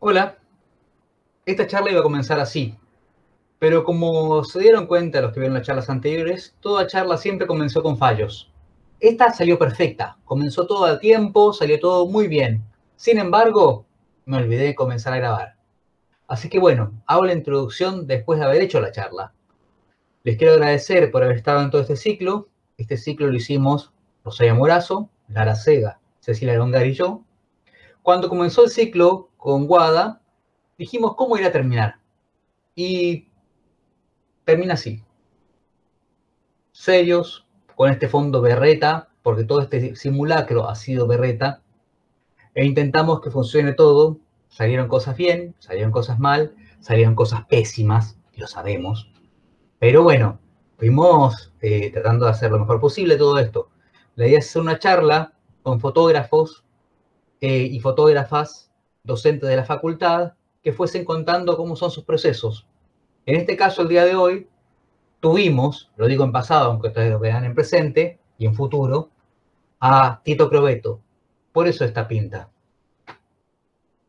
Hola. Esta charla iba a comenzar así, pero como se dieron cuenta los que vieron las charlas anteriores, toda charla siempre comenzó con fallos. Esta salió perfecta, comenzó todo a tiempo, salió todo muy bien. Sin embargo, me olvidé de comenzar a grabar. Así que bueno, hago la introducción después de haber hecho la charla. Les quiero agradecer por haber estado en todo este ciclo. Este ciclo lo hicimos Rosario Morazo, Lara Sega, Cecilia Longar y yo. Cuando comenzó el ciclo con Guada, dijimos cómo ir a terminar. Y termina así. Serios, con este fondo berreta, porque todo este simulacro ha sido berreta. E intentamos que funcione todo. Salieron cosas bien, salieron cosas mal, salieron cosas pésimas, lo sabemos. Pero bueno, fuimos eh, tratando de hacer lo mejor posible todo esto. La idea es hacer una charla con fotógrafos eh, y fotógrafas, docentes de la facultad, que fuesen contando cómo son sus procesos. En este caso, el día de hoy, tuvimos, lo digo en pasado, aunque ustedes lo vean en presente y en futuro, a Tito Crobeto. Por eso esta pinta.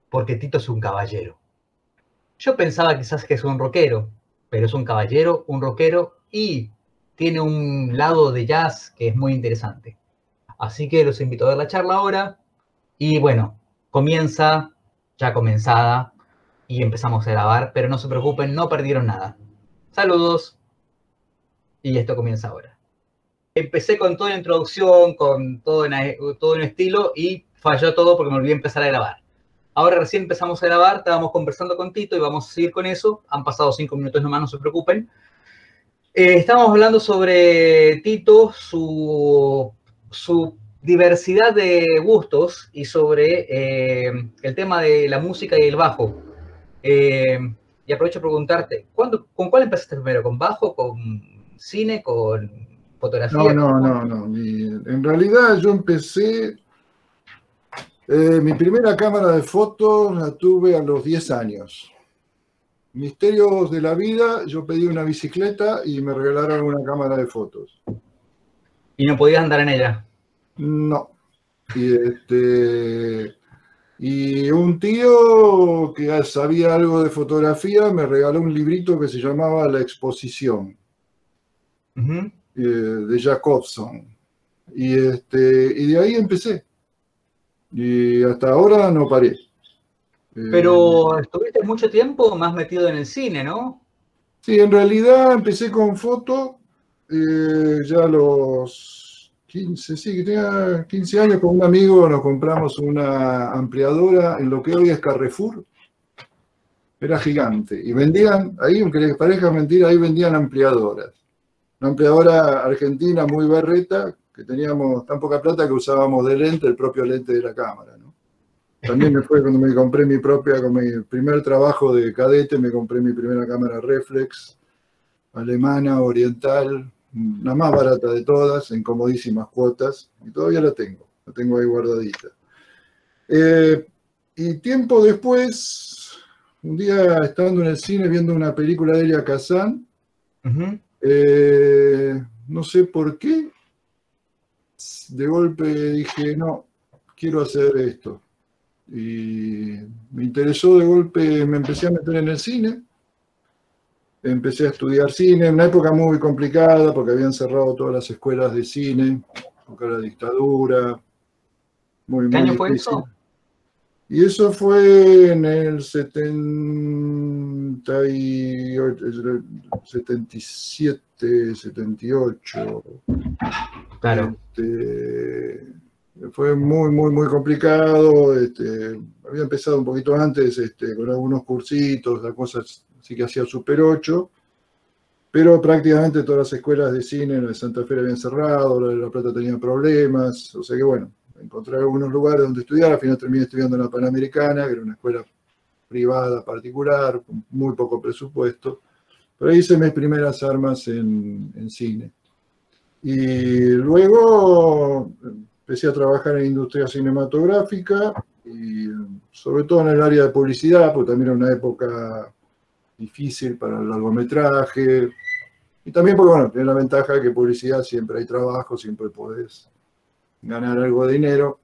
Porque Tito es un caballero. Yo pensaba quizás que es un rockero, pero es un caballero, un rockero y tiene un lado de jazz que es muy interesante. Así que los invito a ver la charla ahora y bueno, comienza ya comenzada y empezamos a grabar, pero no se preocupen, no perdieron nada. Saludos. Y esto comienza ahora. Empecé con toda la introducción, con todo en, todo en estilo y falló todo porque me olvidé empezar a grabar. Ahora recién empezamos a grabar, estábamos conversando con Tito y vamos a seguir con eso. Han pasado cinco minutos nomás, no se preocupen. Eh, hablando sobre Tito, su, su diversidad de gustos y sobre eh, el tema de la música y el bajo. Eh, y aprovecho para preguntarte, ¿cuándo, ¿con cuál empezaste primero? ¿Con bajo, con cine, con fotografía? No, no, no, no. En realidad yo empecé, eh, mi primera cámara de fotos la tuve a los 10 años. Misterios de la vida, yo pedí una bicicleta y me regalaron una cámara de fotos. ¿Y no podías andar en ella? No. Y este, y un tío que sabía algo de fotografía me regaló un librito que se llamaba La Exposición eh, de Jacobson. Y, este, y de ahí empecé. Y hasta ahora no paré. Pero eh, estuviste mucho tiempo más metido en el cine, ¿no? Sí, en realidad empecé con foto eh, ya los 15, sí, tenía 15 años con un amigo, nos compramos una ampliadora en lo que hoy es Carrefour. Era gigante. Y vendían, ahí, aunque les parezca mentira, ahí vendían ampliadoras. Una ampliadora argentina muy berreta, que teníamos tan poca plata que usábamos de lente, el propio lente de la cámara. También me fue cuando me compré mi propia, con mi primer trabajo de cadete, me compré mi primera cámara reflex, alemana, oriental, la más barata de todas, en comodísimas cuotas, y todavía la tengo, la tengo ahí guardadita. Eh, y tiempo después, un día estando en el cine viendo una película de Elia Kazan, eh, no sé por qué, de golpe dije, no, quiero hacer esto. Y me interesó de golpe, me empecé a meter en el cine, empecé a estudiar cine, en una época muy complicada porque habían cerrado todas las escuelas de cine, porque la dictadura. Muy, ¿Qué año fue eso? Y eso fue en el 78, 77, 78. Claro. Este, fue muy, muy, muy complicado. Este, había empezado un poquito antes este, con algunos cursitos, las cosas así que hacía Super 8, pero prácticamente todas las escuelas de cine en de Santa Fe habían cerrado, la de La Plata tenía problemas, o sea que bueno, encontré algunos lugares donde estudiar, al final terminé estudiando en la Panamericana, que era una escuela privada, particular, con muy poco presupuesto, pero ahí hice mis primeras armas en, en cine. Y luego empecé a trabajar en industria cinematográfica y sobre todo en el área de publicidad, porque también era una época difícil para el largometraje. Y también porque, bueno, tiene la ventaja de que publicidad siempre hay trabajo, siempre podés ganar algo de dinero.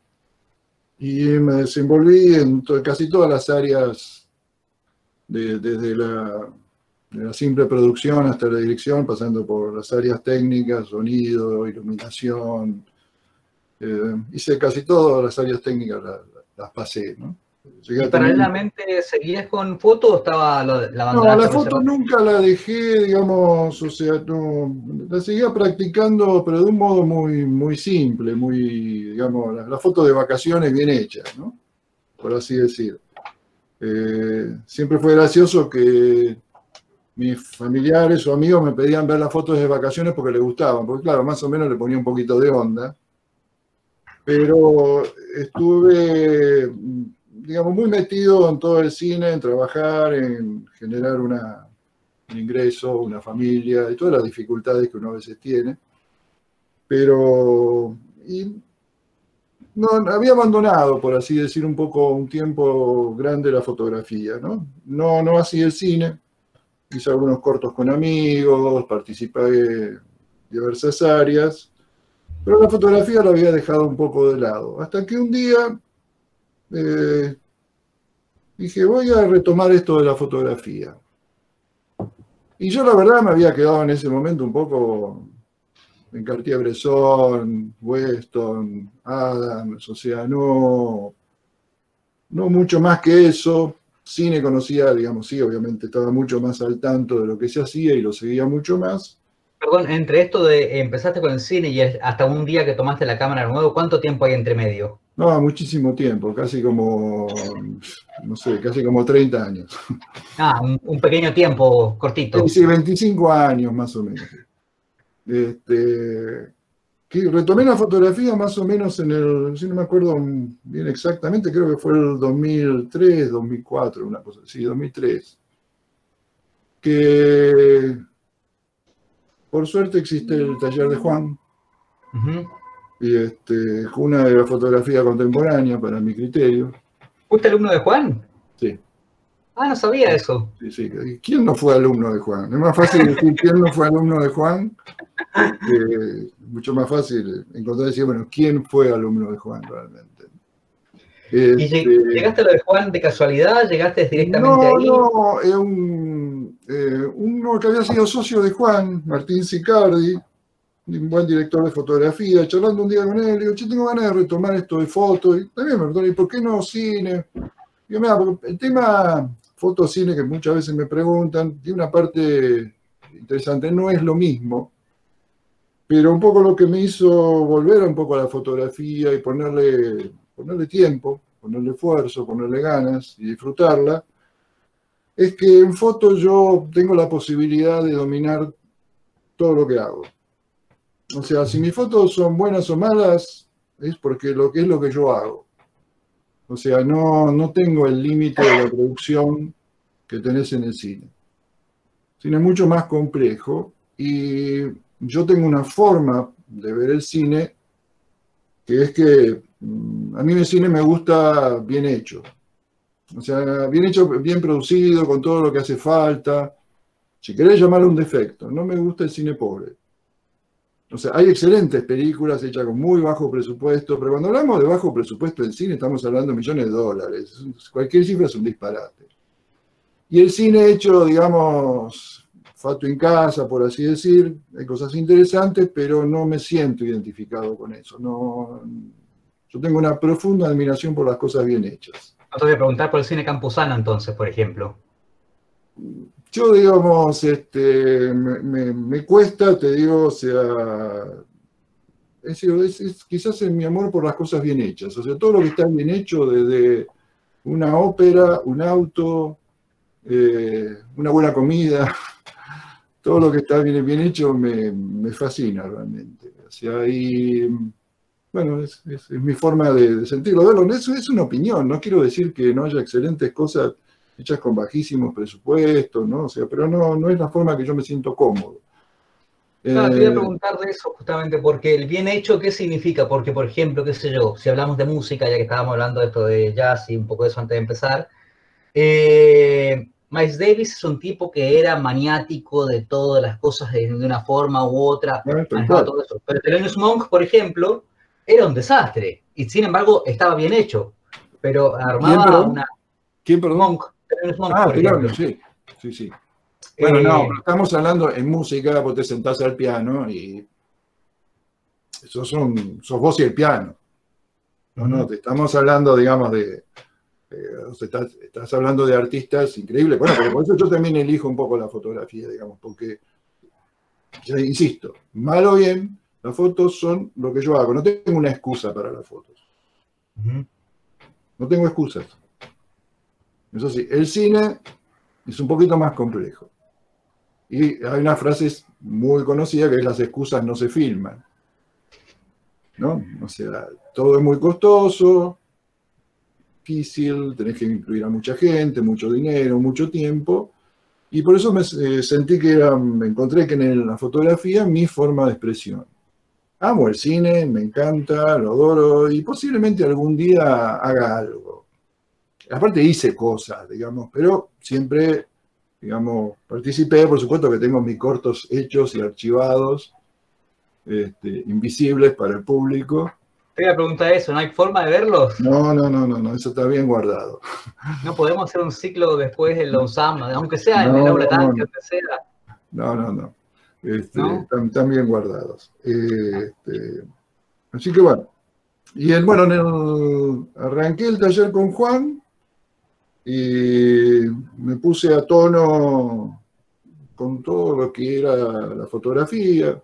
y me desenvolví en casi todas las áreas, desde la, simple producción hasta la dirección, pasando por las áreas técnicas, sonido, iluminación. Eh, hice casi todas las áreas técnicas, las pasé, ¿no? ¿Y paralelamente seguías con foto o estaba la, la No, la foto nunca la dejé, digamos, o sea, no, la seguía practicando, pero de un modo muy, muy simple, muy, digamos, la, foto de vacaciones bien hecha, ¿no? Por así decir. Eh, siempre fue gracioso que mis familiares o amigos me pedían ver las fotos de vacaciones porque les gustaban, porque claro, más o menos le ponía un poquito de onda. Pero estuve digamos, muy metido en todo el cine, en trabajar, en generar una, un ingreso, una familia, y todas las dificultades que uno a veces tiene. Pero no, había abandonado, por así decir, un poco un tiempo grande la fotografía, ¿no? No, no así el cine. Hice algunos cortos con amigos, participé en diversas áreas, pero la fotografía la había dejado un poco de lado. Hasta que un día eh, dije, voy a retomar esto de la fotografía. Y yo la verdad me había quedado en ese momento un poco en Cartier-Bresson, Weston, Adams, o sea, no, no mucho más que eso. Cine conocía, digamos, sí, obviamente estaba mucho más al tanto de lo que se hacía y lo seguía mucho más. Perdón, entre esto de empezaste con el cine y hasta un día que tomaste la cámara de nuevo, ¿cuánto tiempo hay entre medio? No, muchísimo tiempo, casi como, no sé, casi como 30 años. Ah, un, pequeño tiempo cortito. Sí, 25 años más o menos. Este, que retomé la fotografía más o menos en el, si no me acuerdo bien exactamente, creo que fue el 2003, 2004, una cosa así, 2003. Que por suerte existe el taller de Juan. Y este, una de la fotografía contemporánea para mi criterio. ¿Fuiste alumno de Juan? Sí. Ah, no sabía eso. Sí, sí. ¿Quién no fue alumno de Juan? Es más fácil decir quién no fue alumno de Juan. Mucho más fácil encontrar decir, bueno, ¿quién fue alumno de Juan realmente? ¿Y este, llegaste a lo de Juan de casualidad? ¿Llegaste directamente ahí? No, es un, eh, uno que había sido socio de Juan, Martín Sicardi, un buen director de fotografía, charlando un día con él, digo, che, tengo ganas de retomar esto de fotos, y también me preguntó, ¿y por qué no cine? Digo, mira, el tema foto-cine que muchas veces me preguntan, tiene una parte interesante, no es lo mismo, pero un poco lo que me hizo volver un poco a la fotografía y ponerle, ponerle tiempo, ponerle esfuerzo, ponerle ganas y disfrutarla, es que en foto yo tengo la posibilidad de dominar todo lo que hago. O sea, si mis fotos son buenas o malas, es porque lo que es lo que yo hago. O sea, no, no tengo el límite de la producción que tenés en el cine. El cine es mucho más complejo y yo tengo una forma de ver el cine que es que mm, a mí el cine me gusta bien hecho. O sea, bien hecho, bien producido, con todo lo que hace falta. Si querés llamarlo un defecto, no me gusta el cine pobre. O sea, hay excelentes películas hechas con muy bajo presupuesto, pero cuando hablamos de bajo presupuesto en cine estamos hablando de millones de dólares. Cualquier cifra es un disparate. Y el cine hecho, digamos, fato en casa, por así decir, hay cosas interesantes, pero no me siento identificado con eso. No, yo tengo una profunda admiración por las cosas bien hechas. No te voy a preguntar por el cine campusano entonces, por ejemplo. Yo, digamos, este, me, cuesta, te digo, o sea, es, quizás es mi amor por las cosas bien hechas. O sea, todo lo que está bien hecho, desde una ópera, un auto, eh, una buena comida, todo lo que está bien, bien hecho me, fascina realmente. O sea, y bueno, es, mi forma de, sentirlo. eso es una opinión, no quiero decir que no haya excelentes cosas hechas con bajísimos presupuestos, ¿no? O sea, pero no, no es la forma que yo me siento cómodo. No, te voy a eh, preguntar de eso justamente, porque el bien hecho, ¿qué significa? Porque, por ejemplo, qué sé yo, si hablamos de música, ya que estábamos hablando de esto de jazz y un poco de eso antes de empezar, eh, Miles Davis es un tipo que era maniático de todas las cosas de, una forma u otra, todo eso. Pero Thelonious Monk, por ejemplo, era un desastre, y sin embargo estaba bien hecho. pero armaba una... ¿Quién, perdón? Monk. Ah, claro, sí, sí, sí. Bueno, no, eh, estamos hablando en música, vos te sentás al piano y sos, son, sos vos y el piano. No, no, te estamos hablando, digamos, de, estás, hablando de artistas increíbles. Bueno, pero por eso yo también elijo un poco la fotografía, digamos, porque, ya insisto, mal o bien, las fotos son lo que yo hago. No tengo una excusa para las fotos. No tengo excusas. Eso sí, el cine es un poquito más complejo. Y hay una frase muy conocida que es las excusas no se filman. ¿No? O sea, todo es muy costoso, difícil, tenés que incluir a mucha gente, mucho dinero, mucho tiempo. Y por eso me eh, sentí que era, me encontré que en la fotografía mi forma de expresión. Amo el cine, me encanta, lo adoro y posiblemente algún día haga algo. Aparte hice cosas, digamos, pero siempre, digamos, participé, por supuesto que tengo mis cortos hechos y archivados, este, invisibles para el público, te iba a preguntar eso, ¿no hay forma de verlos? No, no, no, no, no eso está bien guardado. No podemos hacer un ciclo después del Lonsama, aunque sea en el aula tanque, aunque sea. No, no, no. Este, están, bien guardados. Este, así que bueno. Y el, bueno, arranqué el taller con Juan y me puse a tono con todo lo que era la fotografía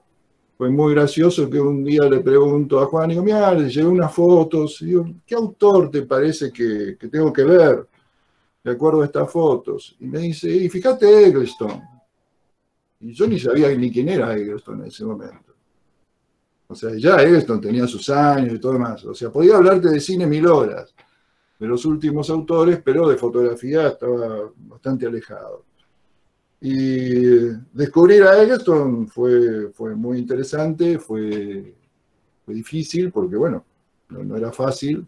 fue muy gracioso que un día le pregunto a Juan, y digo, mira, le llevé unas fotos, y digo, ¿qué autor te parece que, tengo que ver de acuerdo a estas fotos? Y me dice, y fíjate Eggleston. Y yo ni sabía ni quién era Eggleston en ese momento. O sea, ya Eggleston tenía sus años y todo demás. O sea, podía hablarte de cine mil horas, de los últimos autores, pero de fotografía estaba bastante alejado. Y descubrir a Eggleston fue, fue muy interesante, fue, difícil porque, bueno, no, era fácil.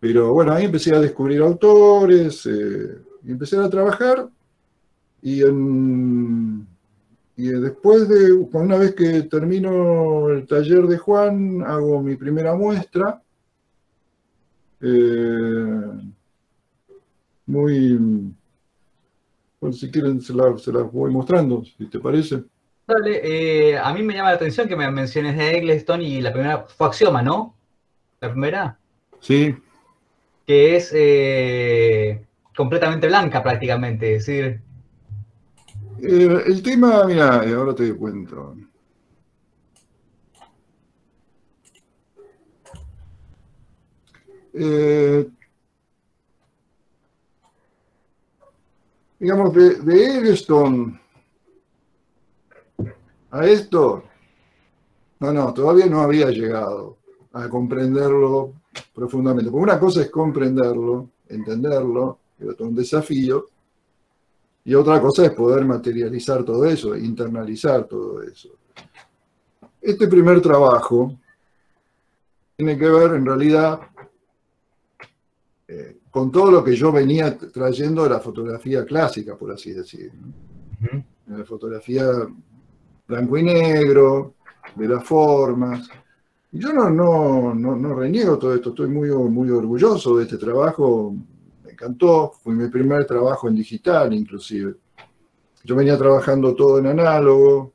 Pero bueno, ahí empecé a descubrir autores, eh, y empecé a trabajar y, y después de, una vez que termino el taller de Juan, hago mi primera muestra. Eh, muy si quieren, se las voy mostrando, si te parece. Dale, eh, a mí me llama la atención que me menciones de Eggleston y la primera fue Axioma, ¿no? La primera. Sí. Que es eh, completamente blanca prácticamente, es decir. Eh, el tema, mira, ahora te cuento. Eh, digamos, de, de Eggleston a esto, no, no, todavía no había llegado a comprenderlo profundamente. Porque una cosa es comprenderlo, entenderlo, que es un desafío, y otra cosa es poder materializar todo eso, internalizar todo eso. Este primer trabajo tiene que ver en realidad con todo lo que yo venía trayendo de la fotografía clásica, por así decir. La fotografía blanco y negro, de las formas. Y yo no, no, no, reniego todo esto, estoy muy, muy orgulloso de este trabajo, me encantó, fue mi primer trabajo en digital inclusive. Yo venía trabajando todo en análogo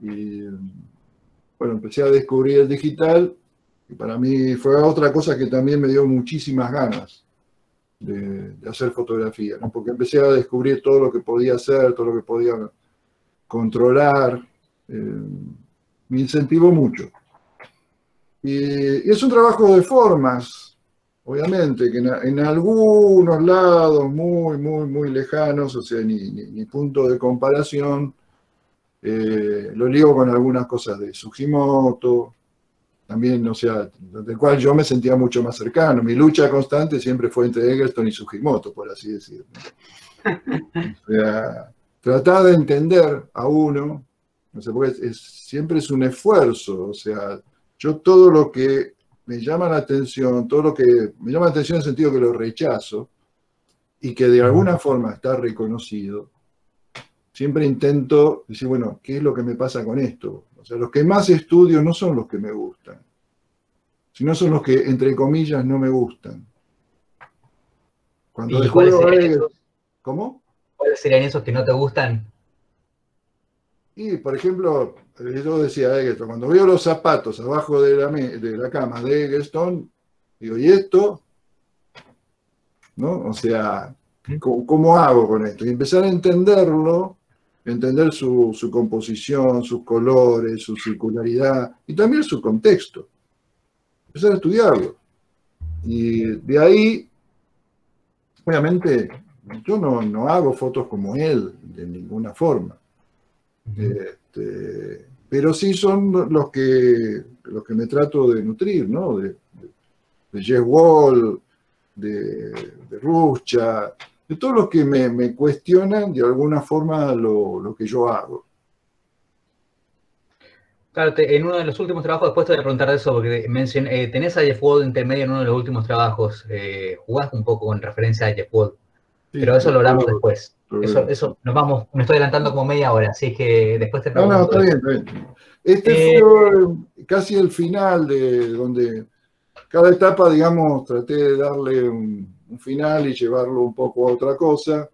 y bueno, empecé a descubrir el digital y para mí fue otra cosa que también me dio muchísimas ganas de, hacer fotografía, porque empecé a descubrir todo lo que podía hacer, todo lo que podía controlar, eh, me incentivó mucho. Y, es un trabajo de formas, obviamente, que en, algunos lados muy, muy, muy lejanos, o sea, ni, punto de comparación, eh, lo ligo con algunas cosas de Sugimoto, también, o sea, del cual yo me sentía mucho más cercano. Mi lucha constante siempre fue entre Eggleston y Sugimoto, por así decirlo. O sea, tratar de entender a uno, no sé, porque siempre es un esfuerzo, o sea, yo todo lo que me llama la atención, todo lo que me llama la atención en el sentido que lo rechazo y que de alguna forma está reconocido, siempre intento decir, bueno, ¿qué es lo que me pasa con esto? O sea, los que más estudio no son los que me gustan, sino son los que, entre comillas, no me gustan. Cuando ¿Y cuáles serían, esos, ¿Cómo? cuáles serían esos que no te gustan? Y, por ejemplo, eh, yo decía Eggleston, cuando veo los zapatos abajo de la, de la cama de Eggleston, digo, ¿y esto? ¿No? O sea, ¿cómo, cómo hago con esto? Y empezar a entenderlo, entender su, su composición, sus colores, su circularidad y también su contexto. Empezar a estudiarlo. Y de ahí, obviamente, yo no, no hago fotos como él, de ninguna forma. Este, pero sí son los que, los que me trato de nutrir, ¿no? De, de, de Jeff Wall, de, de Ruscha, de todos los que me, me cuestionan de alguna forma lo, lo que yo hago. Claro, te- en uno de los últimos trabajos, después te voy a preguntar de eso, porque mencion- eh, tenés a Jeff Wall intermedio en uno de los últimos trabajos. Eh, jugaste un poco con referencia a Jeff Wall, Sí, pero eso lo hablamos después. Eso, eso, nos vamos, me estoy adelantando como media hora, así que después te No, pregunto. no, está bien, está bien. Este Eh, fue casi el final de donde cada etapa, digamos, traté de darle un, un final y llevarlo un poco a otra cosa.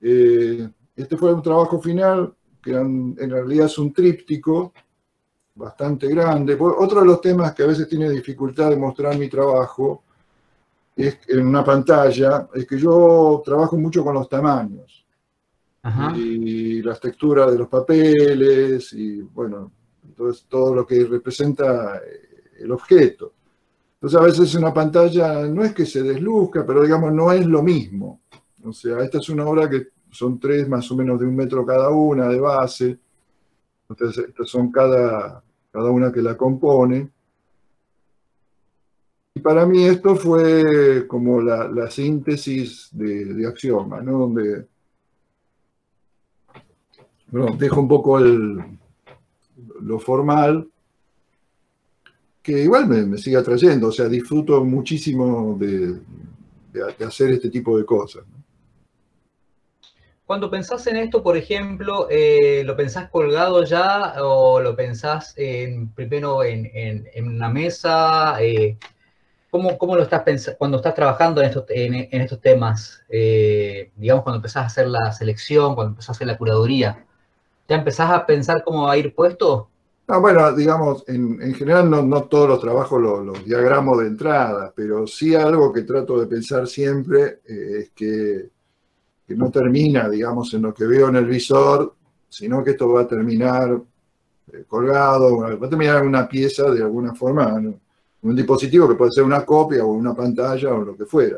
Eh, este fue un trabajo final que en, en realidad es un tríptico bastante grande. Otro de los temas que a veces tiene dificultad de mostrar mi trabajo es en una pantalla, es que yo trabajo mucho con los tamaños Ajá. y las texturas de los papeles y bueno, entonces todo lo que representa eh, el objeto. Entonces a veces una pantalla no es que se desluzca, pero digamos no es lo mismo. O sea, esta es una obra que son tres más o menos de un metro cada una de base. Entonces estas son cada, cada una que la compone. Y para mí esto fue como la, la síntesis de, de Axioma, ¿no? Donde bueno, dejo un poco el, lo formal, que igual me, me sigue atrayendo, o sea, disfruto muchísimo de, de- hacer este tipo de cosas. Cuando pensás en esto, por ejemplo, eh, ¿lo pensás colgado ya o lo pensás en, primero en, en- una mesa? Eh, ¿cómo, cómo lo estás pensando cuando estás trabajando en estos, en, en estos temas? Eh, digamos, cuando empezás a hacer la selección, cuando empezás a hacer la curaduría, ¿ya empezás a pensar cómo va a ir puesto? No, bueno, digamos, en, en general no, no todos los trabajos los, los diagramo de entrada, pero sí algo que trato de pensar siempre eh, es que, que no termina, digamos, en lo que veo en el visor, sino que esto va a terminar eh, colgado, va a terminar en una pieza de alguna forma, un dispositivo que puede ser una copia o una pantalla o lo que fuera.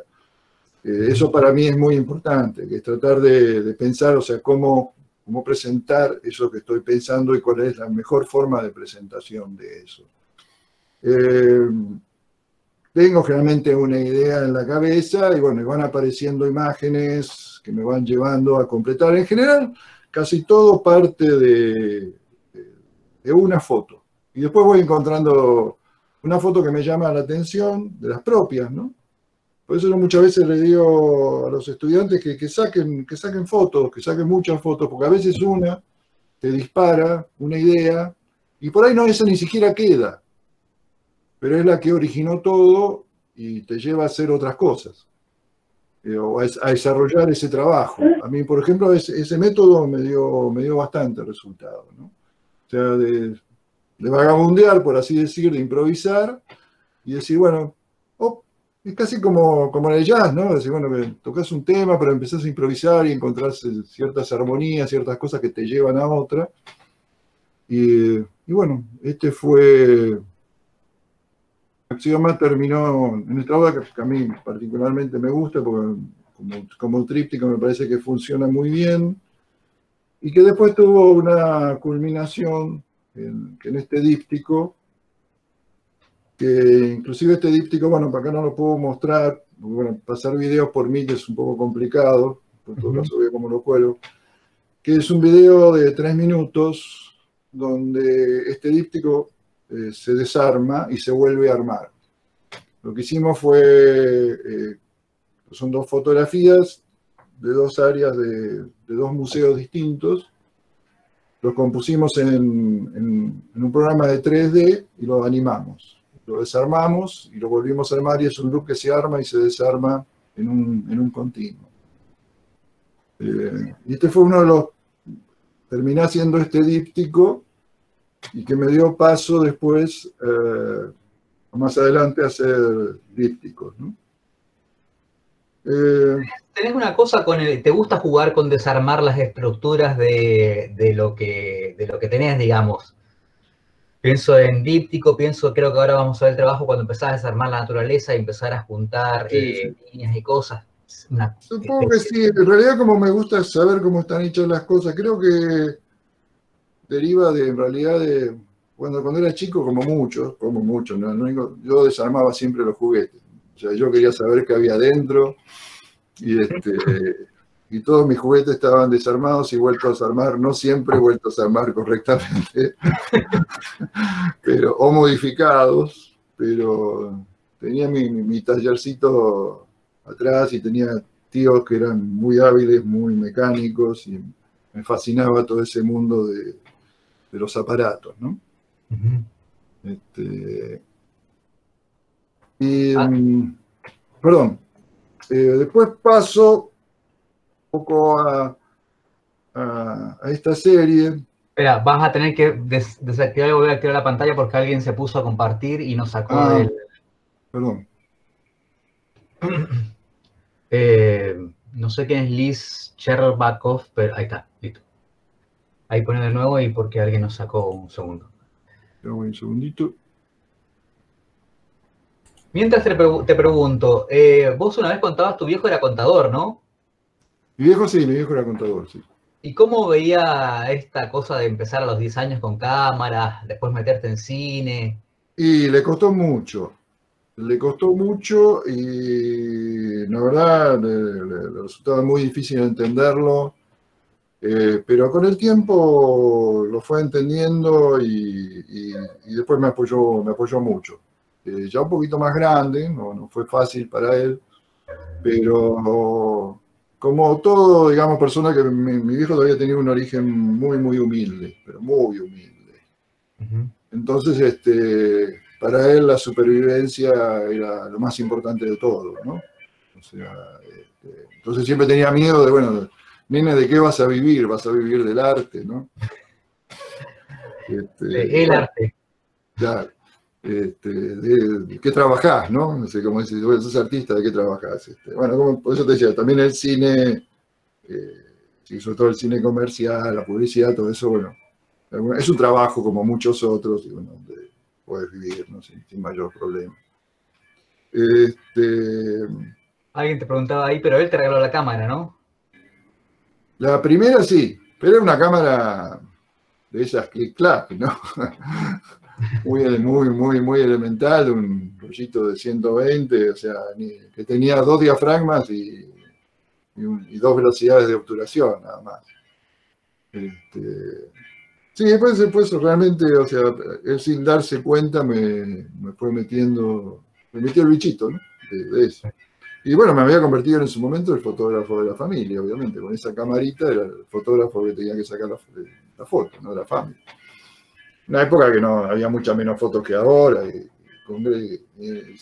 Eh, eso para mí es muy importante, que es tratar de, de pensar, o sea, cómo, cómo presentar eso que estoy pensando y cuál es la mejor forma de presentación de eso. Eh, tengo generalmente una idea en la cabeza y bueno, van apareciendo imágenes que me van llevando a completar. En general, casi todo parte de- de una foto. Y después voy encontrando una foto que me llama la atención, de las propias, ¿no? Por eso yo muchas veces le digo a los estudiantes que, que saquen, que saquen fotos, que saquen muchas fotos, porque a veces una te dispara una idea y por ahí no esa ni siquiera queda, pero es la que originó todo y te lleva a hacer otras cosas, eh, o a, desarrollar ese trabajo. A mí, por ejemplo, ese, método me dio, me dio bastante resultado, ¿no? O sea, de, de vagabundear, por así decir, de improvisar y decir, bueno, es casi como, como en el jazz, ¿no? Decir, bueno, tocas un tema, pero empezás a improvisar y encontrás eh, ciertas armonías, ciertas cosas que te llevan a otra. Y, y bueno, este fue. Axioma terminó en esta obra que, que a mí particularmente me gusta, porque como, como tríptico me parece que funciona muy bien, y que después tuvo una culminación en, en este díptico, que inclusive este díptico, bueno, para acá no lo puedo mostrar, bueno, pasar videos por mí es un poco complicado, por todo Ujú. caso veo cómo lo cuelo, que es un video de tres minutos donde este díptico eh, se desarma y se vuelve a armar. Lo que hicimos fue, eh, son dos fotografías de dos áreas de, de dos museos distintos, los compusimos en, en- en un programa de 3D y lo animamos. Lo desarmamos y lo volvimos a armar y es un loop que se arma y se desarma en un, en un continuo. Eh, y este fue uno de los, terminé haciendo este díptico y que me dio paso después, eh, más adelante, a hacer dípticos. ¿no? Eh, Tenés una cosa con el, te gusta jugar con desarmar las estructuras de, de, lo, que, de lo que tenés, digamos. Pienso en díptico, pienso, creo que ahora vamos a ver el trabajo cuando empezás a desarmar la naturaleza y empezar a juntar sí, eh, líneas y cosas. Una Supongo que sí, en realidad como me gusta saber cómo están hechas las cosas, creo que deriva de, en realidad de, cuando, cuando era chico, como muchos, como muchos, ¿no? No, yo desarmaba siempre los juguetes. O sea, yo quería saber qué había dentro y, este, y todos mis juguetes estaban desarmados y vueltos a armar, no siempre vueltos a armar correctamente, pero, o modificados, pero tenía mi, mi, tallercito atrás y tenía tíos que eran muy hábiles, muy mecánicos y me fascinaba todo ese mundo de, de los aparatos, ¿no? Uh -huh. este, y, ah. perdón, eh, después paso poco a, a, a, esta serie. Espera, vas a tener que des desactivar y volver a activar la pantalla porque alguien se puso a compartir y nos sacó ah, del... Perdón. Eh, no sé quién es Liz Cherbakoff, pero ahí está, listo. Ahí pone de nuevo y porque alguien nos sacó un segundo. Un segundito. Mientras te, te pregunto, eh, vos una vez contabas, tu viejo era contador, ¿no? Mi viejo sí, mi viejo era contador, sí. ¿Y cómo veía esta cosa de empezar a los 10 años con cámaras, después meterte en cine? Y le costó mucho, le costó mucho y la verdad le, le, le resultaba muy difícil entenderlo, eh, pero con el tiempo lo fue entendiendo y, y, y después me apoyó, me apoyó mucho eh, ya un poquito más grande, no, no, fue fácil para él, pero como todo, digamos, persona que mi, mi, viejo todavía tenía un origen muy, muy humilde, pero muy humilde. Uh -huh. Entonces, este, para él la supervivencia era lo más importante de todo, ¿no? O sea, este, entonces siempre tenía miedo de, bueno, nene, ¿de qué vas a vivir? Vas a vivir del arte, ¿no? Este, el arte. Claro este, de, qué trabajás, ¿no? No sé cómo decir, bueno, sos artista, ¿de qué trabajás? Este, bueno, como, por eso te decía, también el cine, eh, sobre todo el cine comercial, la publicidad, todo eso, bueno, es un trabajo como muchos otros, y bueno, donde puedes vivir, ¿no? Sin, sin mayor problema. Este, Alguien te preguntaba ahí, pero él te regaló la cámara, ¿no? La primera sí, pero era una cámara de esas clic-clac, ¿no? muy, muy, muy, muy elemental, un rollito de 120, o sea, que tenía dos diafragmas y, dos velocidades de obturación, nada más. Este, sí, después, después realmente, o sea, él sin darse cuenta me, me fue metiendo, me metió el bichito, ¿no? De, de, eso. Y bueno, me había convertido en su momento el fotógrafo de la familia, obviamente, con esa camarita era el fotógrafo que tenía que sacar la, la foto, no la familia una época que no había muchas menos fotos que ahora, y con, y, y,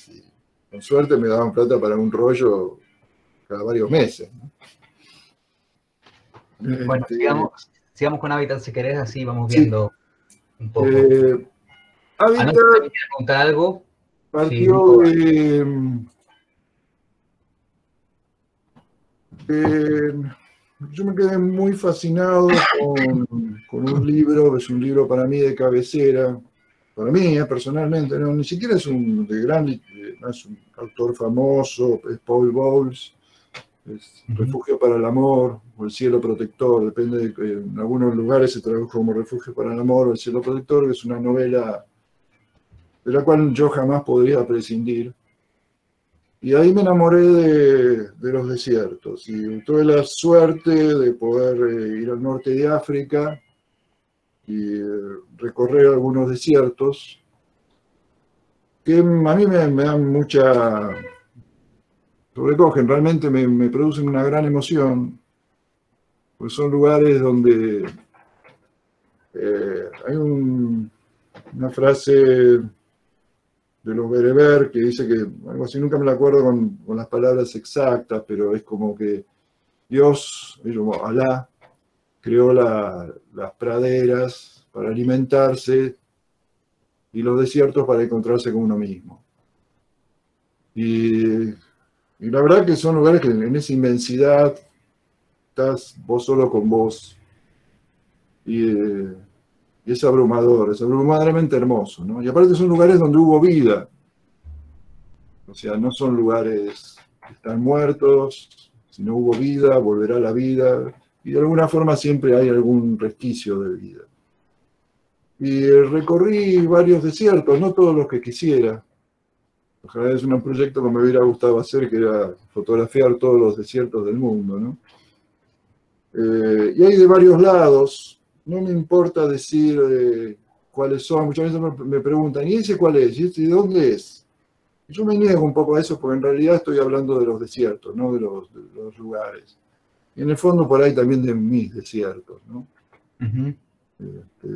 con suerte me daban plata para un rollo cada varios meses. ¿no? Bueno, este, sigamos, sigamos, con Habitat si querés, así vamos viendo sí. un poco. Eh, Habitat contar algo. Partió sí. de, de yo me quedé muy fascinado con, con, un libro, es un libro para mí de cabecera, para mí eh, personalmente, no, ni siquiera es un de gran, no es un autor famoso, es Paul Bowles, es Refugio para el Amor o El Cielo Protector, depende, de, en algunos lugares se tradujo como Refugio para el Amor o El Cielo Protector, que es una novela de la cual yo jamás podría prescindir y ahí me enamoré de, de, los desiertos. Y tuve la suerte de poder eh, ir al norte de África y eh, recorrer algunos desiertos que a mí me, dan mucha... sobrecogen, realmente me, me, producen una gran emoción, pues son lugares donde eh, hay un, una frase de los bereber, que dice que, algo así, nunca me acuerdo con, las palabras exactas, pero es como que Dios, Alá, creó la- las praderas para alimentarse y los desiertos para encontrarse con uno mismo. Y, y la verdad que son lugares que en esa inmensidad estás vos solo con vos. Y, eh, es abrumador, es abrumadoramente hermoso. ¿no? Y aparte son lugares donde hubo vida. O sea, no son lugares que están muertos, si no hubo vida, volverá la vida. Y de alguna forma siempre hay algún resquicio de vida. Y recorrí varios desiertos, no todos los que quisiera. Ojalá es un proyecto que me hubiera gustado hacer, que era fotografiar todos los desiertos del mundo, ¿no? Eh, y hay de varios lados, no me importa decir eh, cuáles son, muchas veces me, preguntan, ¿y ese cuál es? ¿Y este de dónde es? Yo me niego un poco a eso porque en realidad estoy hablando de los desiertos, no de los, de los lugares. Y en el fondo por ahí también de mis desiertos, ¿no? Este,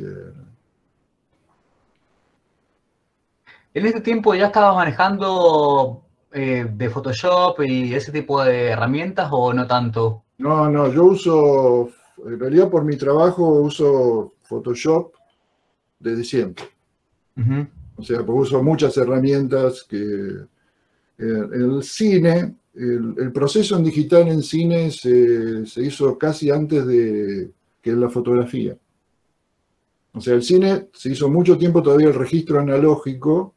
En este tiempo ya estabas manejando eh, de Photoshop y ese tipo de herramientas o no tanto? No, no, yo uso, en realidad por mi trabajo uso Photoshop desde siempre. O sea, pues uso muchas herramientas que eh, en el cine, el, el proceso en digital en cine se, se hizo casi antes de que en la fotografía. O sea, el cine se hizo mucho tiempo todavía el registro analógico,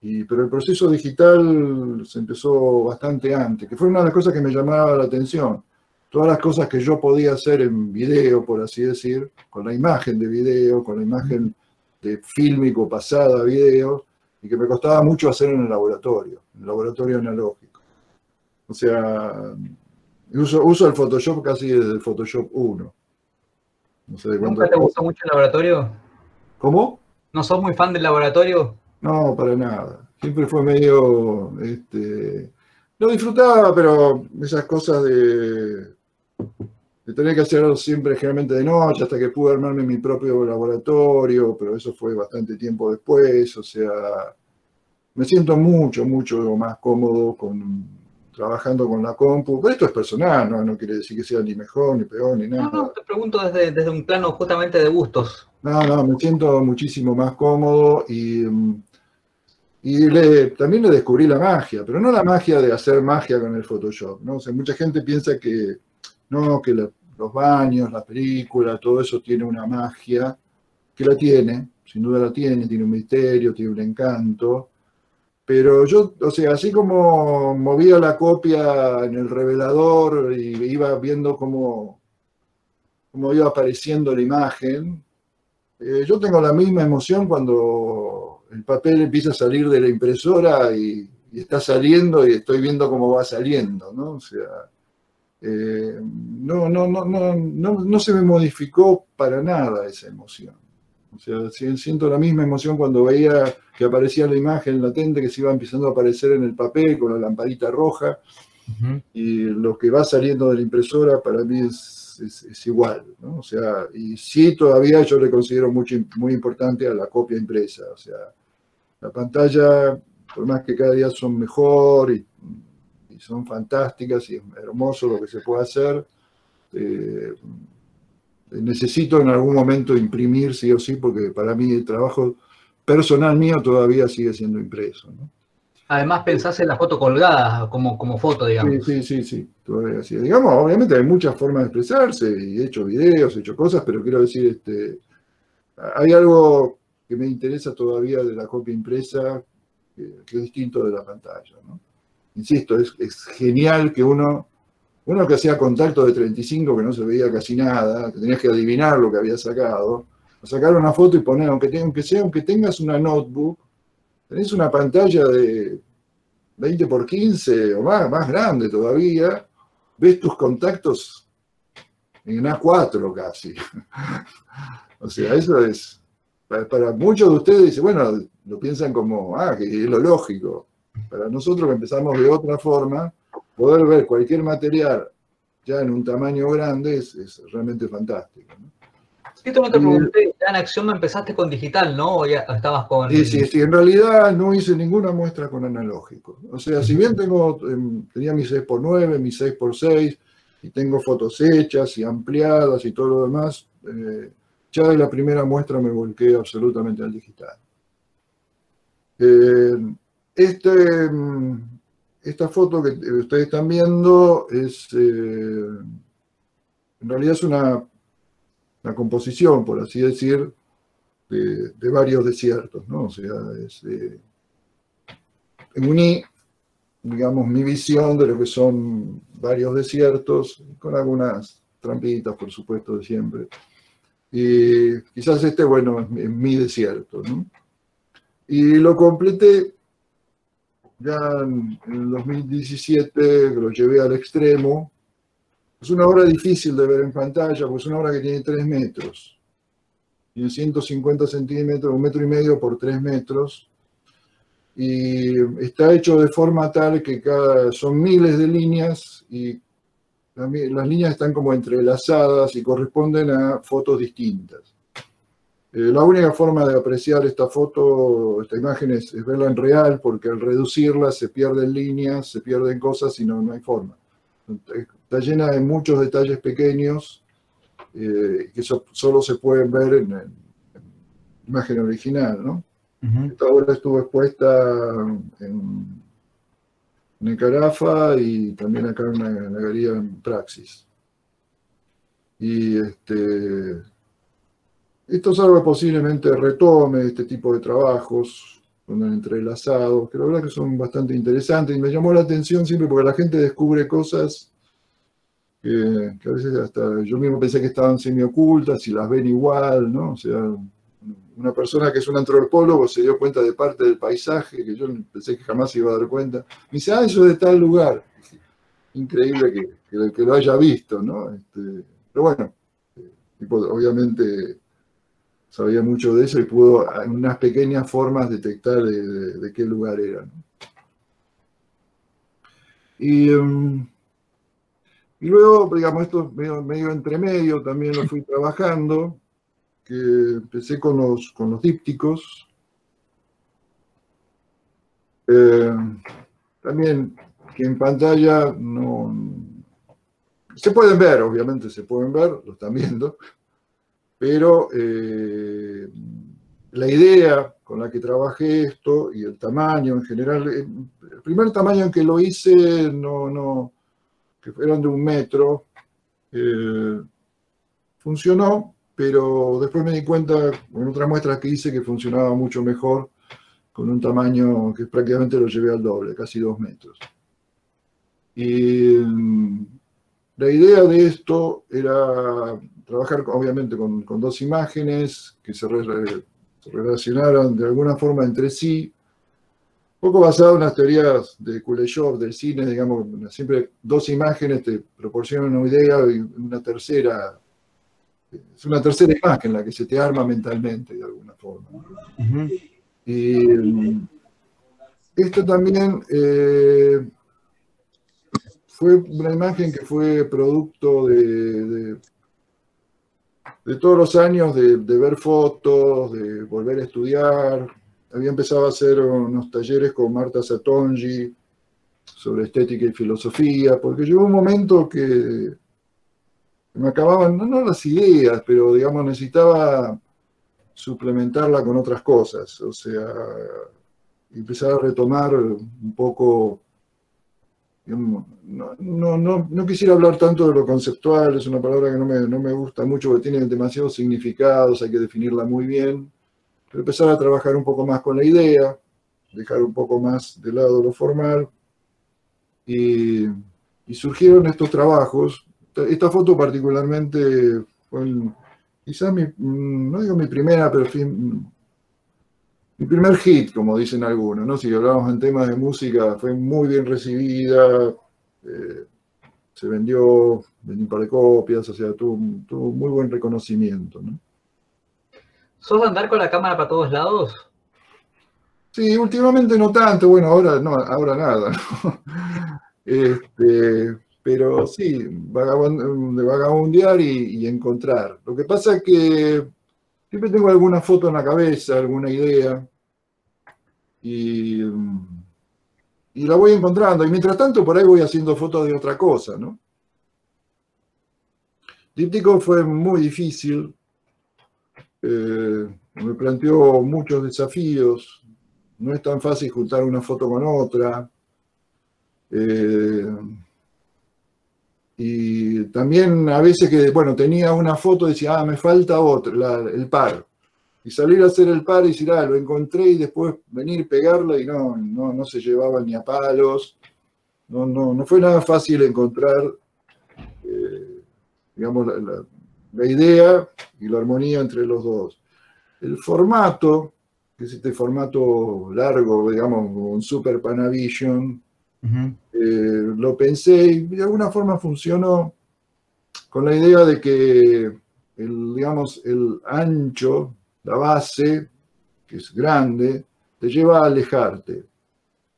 y, pero el proceso digital se empezó bastante antes, que fue una de las cosas que me llamaba la atención. Todas las cosas que yo podía hacer en video, por así decir, con la imagen de video, con la imagen de fílmico pasada a video, y que me costaba mucho hacer en el laboratorio, en el laboratorio analógico. O sea, uso, uso el Photoshop casi desde el Photoshop 1. No sé de cuánto. ¿Nunca te gustó mucho el laboratorio? ¿Cómo? ¿No sos muy fan del laboratorio? No, para nada. Siempre fue medio. Este, lo disfrutaba, pero esas cosas de, de tener que hacerlo siempre, generalmente de noche, hasta que pude armarme mi propio laboratorio, pero eso fue bastante tiempo después. O sea, me siento mucho, mucho más cómodo con trabajando con la compu. Pero esto es personal, ¿no? No quiere decir que sea ni mejor, ni peor, ni nada. No, no, te pregunto desde, desde un plano justamente de gustos. No, no, me siento muchísimo más cómodo y, y le- también le descubrí la magia, pero no la magia de hacer magia con el Photoshop, ¿no? O sea, mucha gente piensa que no, que los baños, la película, todo eso tiene una magia, que la tiene, sin duda la tiene, tiene un misterio, tiene un encanto, pero yo, o sea, así como movía la copia en el revelador y iba viendo cómo, cómo iba apareciendo la imagen, eh, yo tengo la misma emoción cuando el papel empieza a salir de la impresora y está saliendo y estoy viendo cómo va saliendo, ¿no? O sea, eh, no, no, no, no, no, no se me modificó para nada esa emoción. O sea, si- siento la misma emoción cuando veía que aparecía la imagen latente que se iba empezando a aparecer en el papel con la lamparita roja y lo que va saliendo de la impresora para mí es, es- es igual, ¿no? O sea, y sí todavía yo le considero mucho, muy importante a la copia impresa, o sea, la pantalla, por más que cada día son mejor y, y son fantásticas y es hermoso lo que se puede hacer, eh, necesito en algún momento imprimir sí o sí, porque para mí el trabajo personal mío todavía sigue siendo impreso, ¿no? Además pensás en la foto colgada como, como foto, Sí, digamos. sí, sí, sí, todavía sí. Digamos, obviamente hay muchas formas de expresarse y he hecho videos, he hecho cosas, pero quiero decir, este, hay algo que me interesa todavía de la copia impresa que, que es distinto de la pantalla, ¿no? Insisto, es, genial que uno, uno que hacía contacto de 35, que no se veía casi nada, que tenías que adivinar lo que había sacado, sacar una foto y poner, aunque, te- aunque sea, aunque tengas una notebook, tenés una pantalla de 20 por 15 o más, más grande todavía, ves tus contactos en A4 casi. o sea, eso es, para, para muchos de ustedes, bueno, lo piensan como, ah, que es lo lógico. Para nosotros que empezamos de otra forma, poder ver cualquier material ya en un tamaño grande es, es realmente fantástico. ¿no? Esto no te pregunté, ya en Acción empezaste con digital, ¿no? ¿O ya estabas con...? Sí, sí, sí, en realidad no hice ninguna muestra con analógico. O sea, si bien tengo, em, tenía mi 6x9, mi 6x6, y tengo fotos hechas y ampliadas y todo lo demás, eh, ya de la primera muestra me volqué absolutamente al digital. Eh, este, em, esta foto que ustedes están viendo es, eh, en realidad es una la composición, por así decir, de, varios desiertos, ¿no? O sea, es, eh, uní, digamos, mi visión de lo que son varios desiertos, con algunas trampitas, por supuesto, de siempre. Y quizás este, bueno, es mi desierto, ¿no? Y lo completé ya en, el 2017, lo llevé al extremo, es una obra difícil de ver en pantalla, porque es una obra que tiene 3 metros. Tiene 150 centímetros, un metro y medio por 3 metros. Y está hecho de forma tal que cada, son miles de líneas y las líneas están como entrelazadas y corresponden a fotos distintas. Eh, la única forma de apreciar esta foto, esta imagen, es, verla en real, porque al reducirla se pierden líneas, se pierden cosas y no, no hay forma. Está llena de muchos detalles pequeños eh, que solo se pueden ver en, la imagen original, ¿no? Esta obra estuvo expuesta en, en Carafa y también acá en la, galería en Praxis. Y este, esto es algo que posiblemente retome este tipo de trabajos con el entrelazado, que la verdad que son bastante interesantes y me llamó la atención siempre porque la gente descubre cosas que, a veces hasta yo mismo pensé que estaban semi-ocultas y las ven igual, ¿no? O sea, una persona que es un antropólogo se dio cuenta de parte del paisaje que yo pensé que jamás se iba a dar cuenta. Me dice, ah, eso es de tal lugar. Increíble que, que, lo haya visto, ¿no? Este, pero bueno, obviamente sabía mucho de eso y pudo en unas pequeñas formas detectar de, qué lugar era. em, y luego, digamos, esto medio, entre medio también lo fui trabajando, que empecé con los, con los dípticos. Eh, también que en pantalla no... Se pueden ver, obviamente se pueden ver, lo están viendo, pero eh, la idea con la que trabajé esto y el tamaño en general, eh, el primer tamaño en que lo hice no, no, que fueron de un metro, eh, funcionó, pero después me di cuenta con otras muestras que hice que funcionaba mucho mejor con un tamaño que prácticamente lo llevé al doble, casi dos metros. Y mm, la idea de esto era trabajar obviamente con, dos imágenes que se, se relacionaran de alguna forma entre sí, un poco basado en las teorías de Kuleshov, del cine, digamos, siempre dos imágenes te proporcionan una idea y una tercera, es una tercera imagen la que se te arma mentalmente de alguna forma. Y mm, esto también eh, fue una imagen que fue producto de, de, todos los años de ver fotos, de volver a estudiar, había empezado a hacer unos talleres con Marta Satongi sobre estética y filosofía, porque llegó un momento que me acababan, no, las ideas, pero digamos necesitaba suplementarla con otras cosas, o sea, empezar a retomar un poco, no, no, quisiera hablar tanto de lo conceptual, es una palabra que no me, no me gusta mucho porque tiene demasiados significados, hay que definirla muy bien, empezar a trabajar un poco más con la idea, dejar un poco más de lado lo formal, y, surgieron estos trabajos. Esta foto particularmente fue quizás mi, mm, no digo mi primera, pero mi primer hit, como dicen algunos, ¿no? Si hablamos en temas de música, fue muy bien recibida, eh, se vendió, vendió un par de copias, o sea, tuvo, tuvo muy buen reconocimiento, ¿no? ¿Sos de andar con la cámara para todos lados? Sí, últimamente no tanto, bueno, ahora no, ahora nada, Este, Pero sí, de vagabundear y, encontrar. Lo que pasa es que siempre tengo alguna foto en la cabeza, alguna idea, y, y la voy encontrando. Y mientras tanto, por ahí voy haciendo fotos de otra cosa, ¿no? Díptico fue muy difícil, eh, me planteó muchos desafíos, no es tan fácil juntar una foto con otra. Eh, y también a veces que, bueno, tenía una foto y decía, ah, me falta otra, el par. Y salir a hacer el par y decir, ah, lo encontré y después venir, pegarla y no, no, se llevaba ni a palos. No, no, no fue nada fácil encontrar, eh, digamos, la idea y la armonía entre los dos. El formato, que es este formato largo, digamos, un Super Panavision, eh, lo pensé y de alguna forma funcionó con la idea de que el, digamos, el ancho, la base, que es grande, te lleva a alejarte.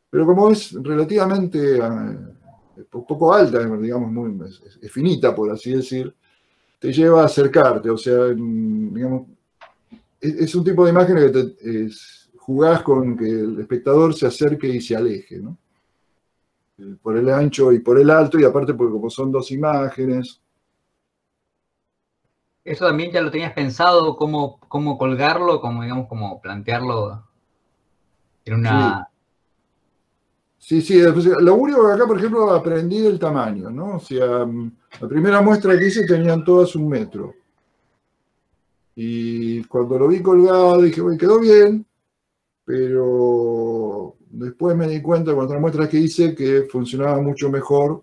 Pero como es relativamente eh, poco alta, digamos, es, finita, por así decir, te lleva a acercarte. O sea, digamos, es, un tipo de imagen que te, jugás con que el espectador se acerque y se aleje, ¿no? Eh, por el ancho y por el alto, y aparte porque como son dos imágenes. ¿Eso también ya lo tenías pensado, cómo, cómo colgarlo, como digamos, como plantearlo en una... Sí, sí, lo único que acá, por ejemplo, aprendí el tamaño, ¿no? O sea, la primera muestra que hice tenían todas un metro. Y cuando lo vi colgado dije, bueno, quedó bien, pero después me di cuenta con otras muestras que hice que funcionaba mucho mejor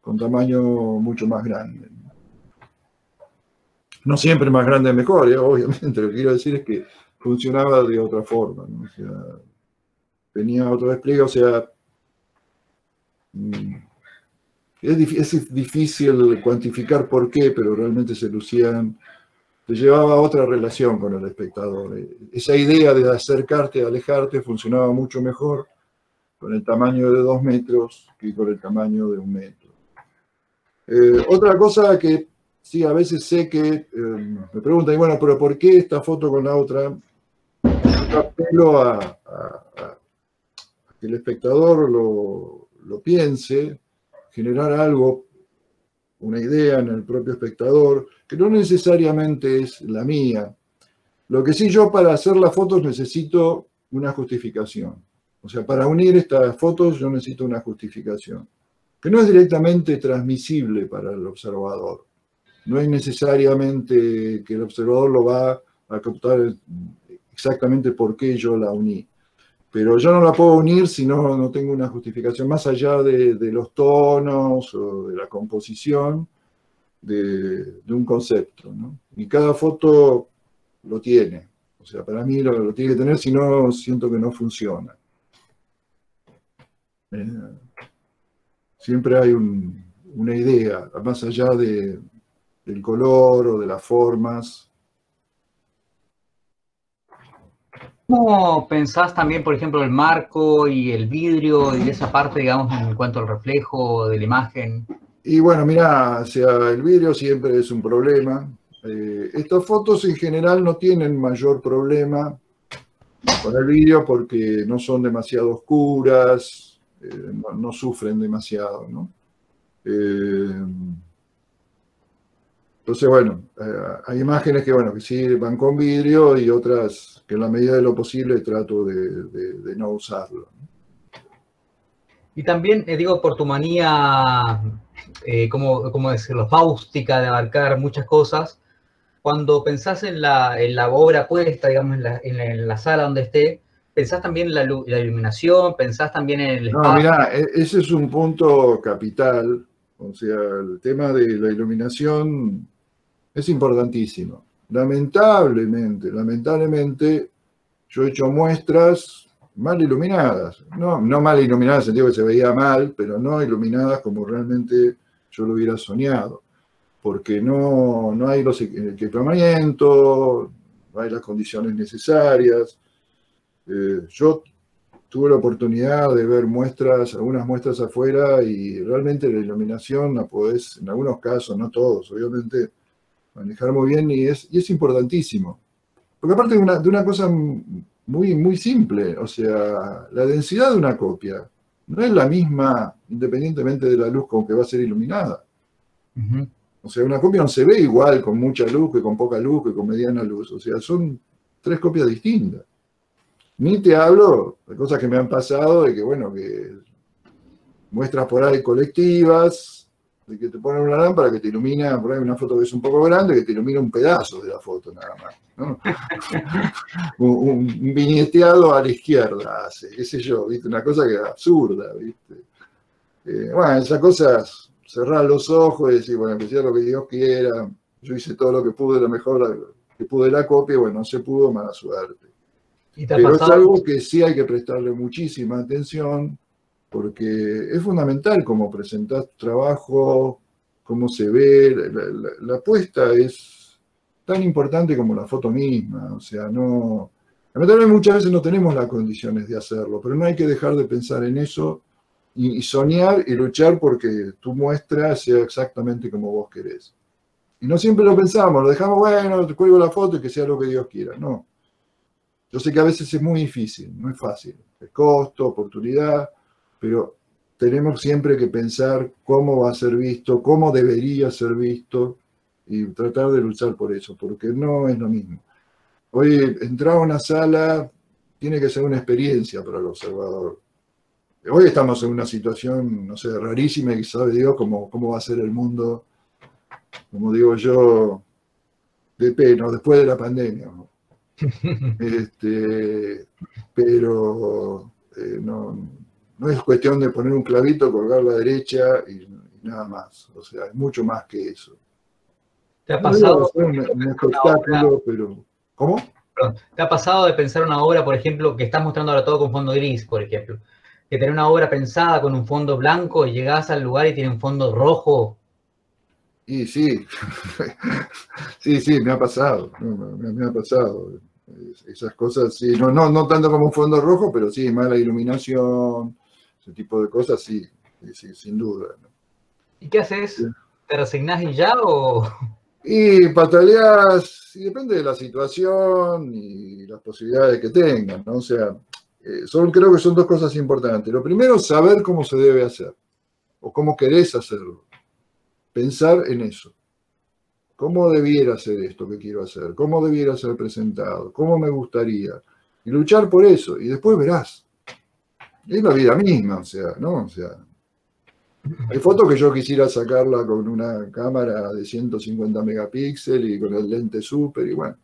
con tamaño mucho más grande. No siempre más grande es mejor, ¿eh? obviamente, lo que quiero decir es que funcionaba de otra forma, o sea, tenía otro despliegue, o sea, mm, es, es difícil cuantificar por qué, pero realmente se lucían te llevaba a otra relación con el espectador. Esa idea de acercarte, alejarte, funcionaba mucho mejor con el tamaño de dos metros que con el tamaño de un metro. Eh, otra cosa que sí, a veces sé que eh, me preguntan, bueno, pero ¿por qué esta foto con la otra? Apelo a, que el espectador lo piense, generar algo una idea en el propio espectador, que no necesariamente es la mía. Lo que sí yo para hacer las fotos necesito una justificación. O sea, para unir estas fotos yo necesito una justificación, que no es directamente transmisible para el observador. No es necesariamente que el observador lo va a captar exactamente por qué yo la uní pero yo no la puedo unir si no, no tengo una justificación más allá de, los tonos o de la composición de, un concepto. Y cada foto lo tiene. O sea, para mí lo, tiene que tener, si no, siento que no funciona. Eh, siempre hay una idea, más allá de, del color o de las formas, ¿Cómo pensás también, por ejemplo, el marco y el vidrio y esa parte, digamos, en cuanto al reflejo de la imagen? Y bueno, mira, sea, el vidrio siempre es un problema. Eh, estas fotos en general no tienen mayor problema con el vidrio porque no son demasiado oscuras, eh, no, sufren demasiado, ¿no? Eh, entonces, bueno, hay imágenes que, bueno, que sí van con vidrio y otras que en la medida de lo posible trato de, no usarlo. Y también, eh, digo, por tu manía, eh, ¿cómo, decirlo?, fáustica de abarcar muchas cosas, cuando pensás en la, en la obra puesta, digamos, en la, sala donde esté, ¿pensás también en la, iluminación? ¿Pensás también en el espacio? No, mira, e, ese es un punto capital. O sea, el tema de la iluminación es importantísimo. Lamentablemente, lamentablemente, yo he hecho muestras mal iluminadas. No, no mal iluminadas en el sentido que se veía mal, pero no iluminadas como realmente yo lo hubiera soñado. Porque no, no hay los equipamientos, no hay las condiciones necesarias. Eh, yo tuve la oportunidad de ver muestras, algunas muestras afuera y realmente la iluminación la podés, en algunos casos, no todos, obviamente, manejar muy bien y es, y es importantísimo. Porque aparte de una, de una cosa muy, muy simple, o sea, la densidad de una copia no es la misma independientemente de la luz con que va a ser iluminada. O sea, una copia no se ve igual con mucha luz que con poca luz que con mediana luz. O sea, son tres copias distintas. Ni te hablo de cosas que me han pasado, de que, bueno, que muestras por ahí colectivas, de que te ponen una lámpara que te ilumina, por ahí una foto que es un poco grande, que te ilumina un pedazo de la foto nada más. un, viñeteado a la izquierda hace, qué sé yo, ¿viste? Una cosa que es absurda, ¿viste? Eh, bueno, esas cosas, cerrar los ojos y decir, bueno, que sea lo que Dios quiera, yo hice todo lo que pude, lo mejor que pude la copia, bueno, no se pudo, mala suerte. Pero es algo que sí hay que prestarle muchísima atención porque es fundamental cómo presentar tu trabajo, cómo se ve, la, apuesta es tan importante como la foto misma, o sea, no... Lamentablemente muchas veces no tenemos las condiciones de hacerlo, pero no hay que dejar de pensar en eso y, soñar y luchar porque tu muestra sea exactamente como vos querés. Y no siempre lo pensamos, lo dejamos, bueno, te cuelgo la foto y que sea lo que Dios quiera. No, yo sé que a veces es muy difícil, no es fácil. El costo, oportunidad, pero tenemos siempre que pensar cómo va a ser visto, cómo debería ser visto y tratar de luchar por eso, porque no es lo mismo. Hoy entrar a una sala tiene que ser una experiencia para el observador. Hoy estamos en una situación, no sé, rarísima y sabe Dios cómo, cómo va a ser el mundo, como digo yo, de pena, después de la pandemia. Este, pero eh, no, es cuestión de poner un clavito, colgar la derecha y, nada más. O sea, es mucho más que eso. ¿Te ha pasado? un, espectáculo, pero. ¿Cómo? ¿Te ha pasado de pensar una obra, por ejemplo, que estás mostrando ahora todo con fondo gris, por ejemplo? Que tener una obra pensada con un fondo blanco y llegás al lugar y tiene un fondo rojo. Y sí, sí, sí, me ha pasado, me ha pasado esas cosas, sí, no, no, no tanto como un fondo rojo, pero sí, mala iluminación, ese tipo de cosas, sí, sin duda. ¿Y qué haces? ¿Te resignás y ya o...? Y pataleas, y depende de la situación y las posibilidades que tengan, ¿no? O sea, eh, son, creo que son dos cosas importantes. Lo primero, saber cómo se debe hacer, o cómo querés hacerlo. Pensar en eso. ¿Cómo debiera ser esto que quiero hacer? ¿Cómo debiera ser presentado? ¿Cómo me gustaría? Y luchar por eso. Y después verás. Es la vida misma, o sea, ¿no? O sea, hay fotos que yo quisiera sacarla con una cámara de 150 megapíxeles y con el lente súper, y bueno,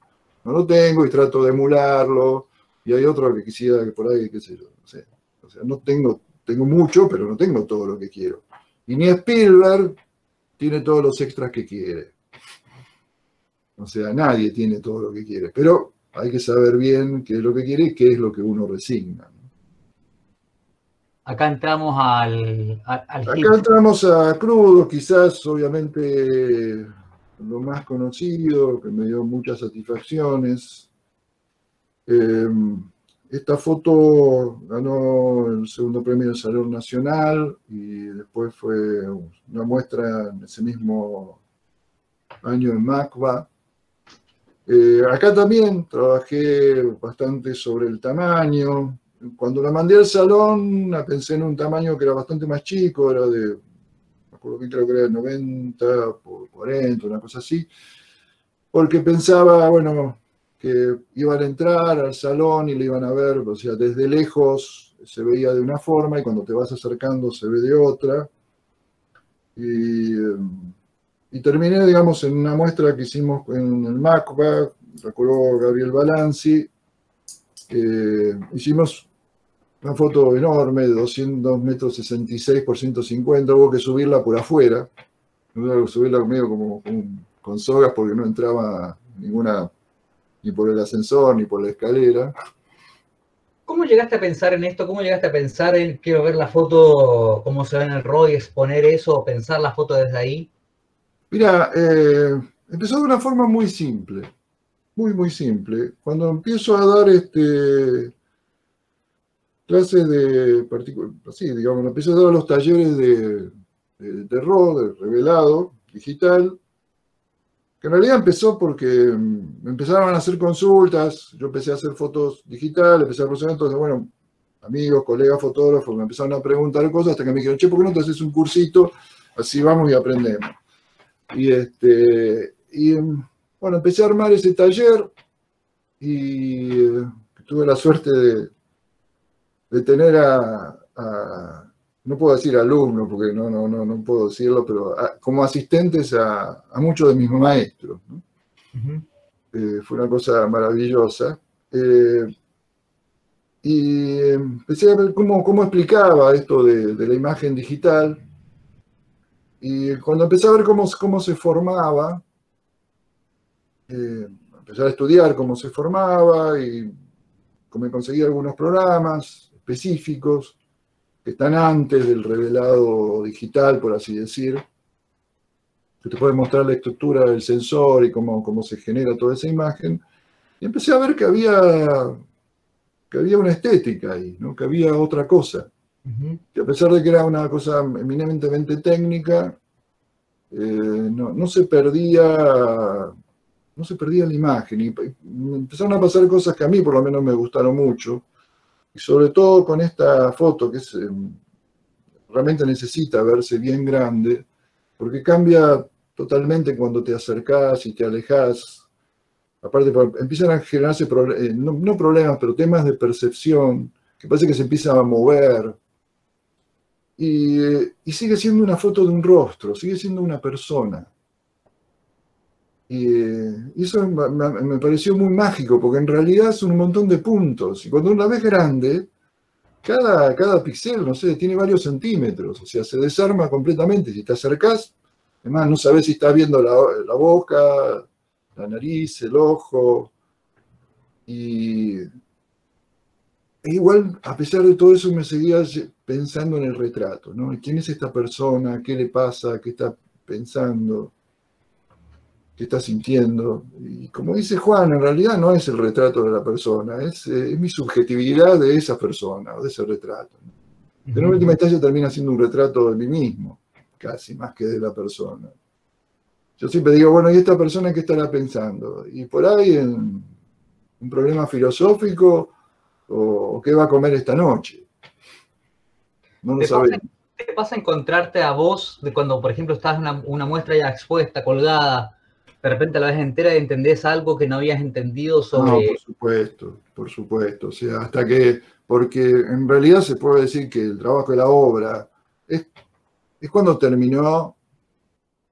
no lo tengo y trato de emularlo. Y hay otro que quisiera que por ahí, qué sé yo, no sé. O sea, no tengo, tengo mucho, pero no tengo todo lo que quiero. Y ni Spielberg tiene todos los extras que quiere. O sea, nadie tiene todo lo que quiere, pero hay que saber bien qué es lo que quiere y qué es lo que uno resigna. Acá entramos al... Acá entramos a crudo, quizás obviamente lo más conocido, que me dio muchas satisfacciones. Em, esta foto ganó el segundo premio del Salón Nacional y después fue una muestra en ese mismo año en MACBA. Eh, acá también trabajé bastante sobre el tamaño. Cuando la mandé al salón, la pensé en un tamaño que era bastante más chico, era de, me acuerdo que creo que era de 90 por 40, una cosa así, porque pensaba, bueno, que iban a entrar al salón y le iban a ver, o sea, desde lejos se veía de una forma y cuando te vas acercando se ve de otra. Y y terminé, digamos, en una muestra que hicimos en el MACBA, recuerdo Gabriel Balanzi. hicimos una foto enorme de 200 metros 66 por 150, hubo que subirla por afuera, hubo que subirla medio como con, sogas porque no entraba ninguna, ni por el ascensor, ni por la escalera. ¿Cómo llegaste a pensar en esto? ¿Cómo llegaste a pensar en quiero ver la foto, cómo se ve en el ROI, exponer eso, o pensar la foto desde ahí? Mira, eh, empezó de una forma muy simple, muy, muy simple. Cuando empiezo a dar este, clases de, sí, digamos, empecé a dar los talleres de, de terror, de revelado, digital, que en realidad empezó porque me empezaron a hacer consultas, yo empecé a hacer fotos digitales, empecé a proceder, entonces, bueno, amigos, colegas fotógrafos me empezaron a preguntar cosas hasta que me dijeron, che, ¿por qué no te haces un cursito? Así vamos y aprendemos. Y, este, y bueno, empecé a armar ese taller y eh, tuve la suerte de, de tener a, no puedo decir alumnos, porque no, no, no, no puedo decirlo, pero como asistentes a, muchos de mis maestros. Eh, fue una cosa maravillosa. Eh, y empecé a ver cómo, cómo explicaba esto de, la imagen digital. Y cuando empecé a ver cómo, cómo se formaba, eh, empecé a estudiar cómo se formaba y cómo conseguía algunos programas específicos que están antes del revelado digital, por así decir, que te puede mostrar la estructura del sensor y cómo, cómo se genera toda esa imagen. Y empecé a ver que había que había una estética ahí, ¿no? que había otra cosa. Que a pesar de que era una cosa eminentemente técnica, eh, no, se perdía no se perdía la imagen. Y empezaron a pasar cosas que a mí por lo menos me gustaron mucho. Y sobre todo con esta foto que es, em, realmente necesita verse bien grande, porque cambia totalmente cuando te acercás y te alejas aparte empiezan a generarse, eh, no, problemas, pero temas de percepción, que parece que se empiezan a mover. Y, sigue siendo una foto de un rostro, sigue siendo una persona. Y, eso me, pareció muy mágico, porque en realidad son un montón de puntos. Y cuando una vez grande, cada, cada píxel, no sé, tiene varios centímetros, o sea, se desarma completamente. Si te acercás, además no sabes si estás viendo la, la boca, la nariz, el ojo. Y e igual, a pesar de todo eso, me seguía pensando en el retrato, ¿no? ¿Quién es esta persona? ¿Qué le pasa? ¿Qué está pensando? ¿Qué está sintiendo? Y como dice Juan, en realidad no es el retrato de la persona, es, eh, mi subjetividad de esa persona o de ese retrato. Pero en última instancia termina siendo un retrato de mí mismo, casi más que de la persona. Yo siempre digo, bueno, ¿y esta persona qué estará pensando? Y por ahí en un problema filosófico o, qué va a comer esta noche. No lo sabemos. ¿Qué pasa encontrarte a vos de cuando, por ejemplo, estás en una, muestra ya expuesta, colgada, de repente a la vez entera y entendés algo que no habías entendido sobre... No, por supuesto, por supuesto. O sea, hasta que, porque en realidad se puede decir que el trabajo de la obra es, es cuando terminó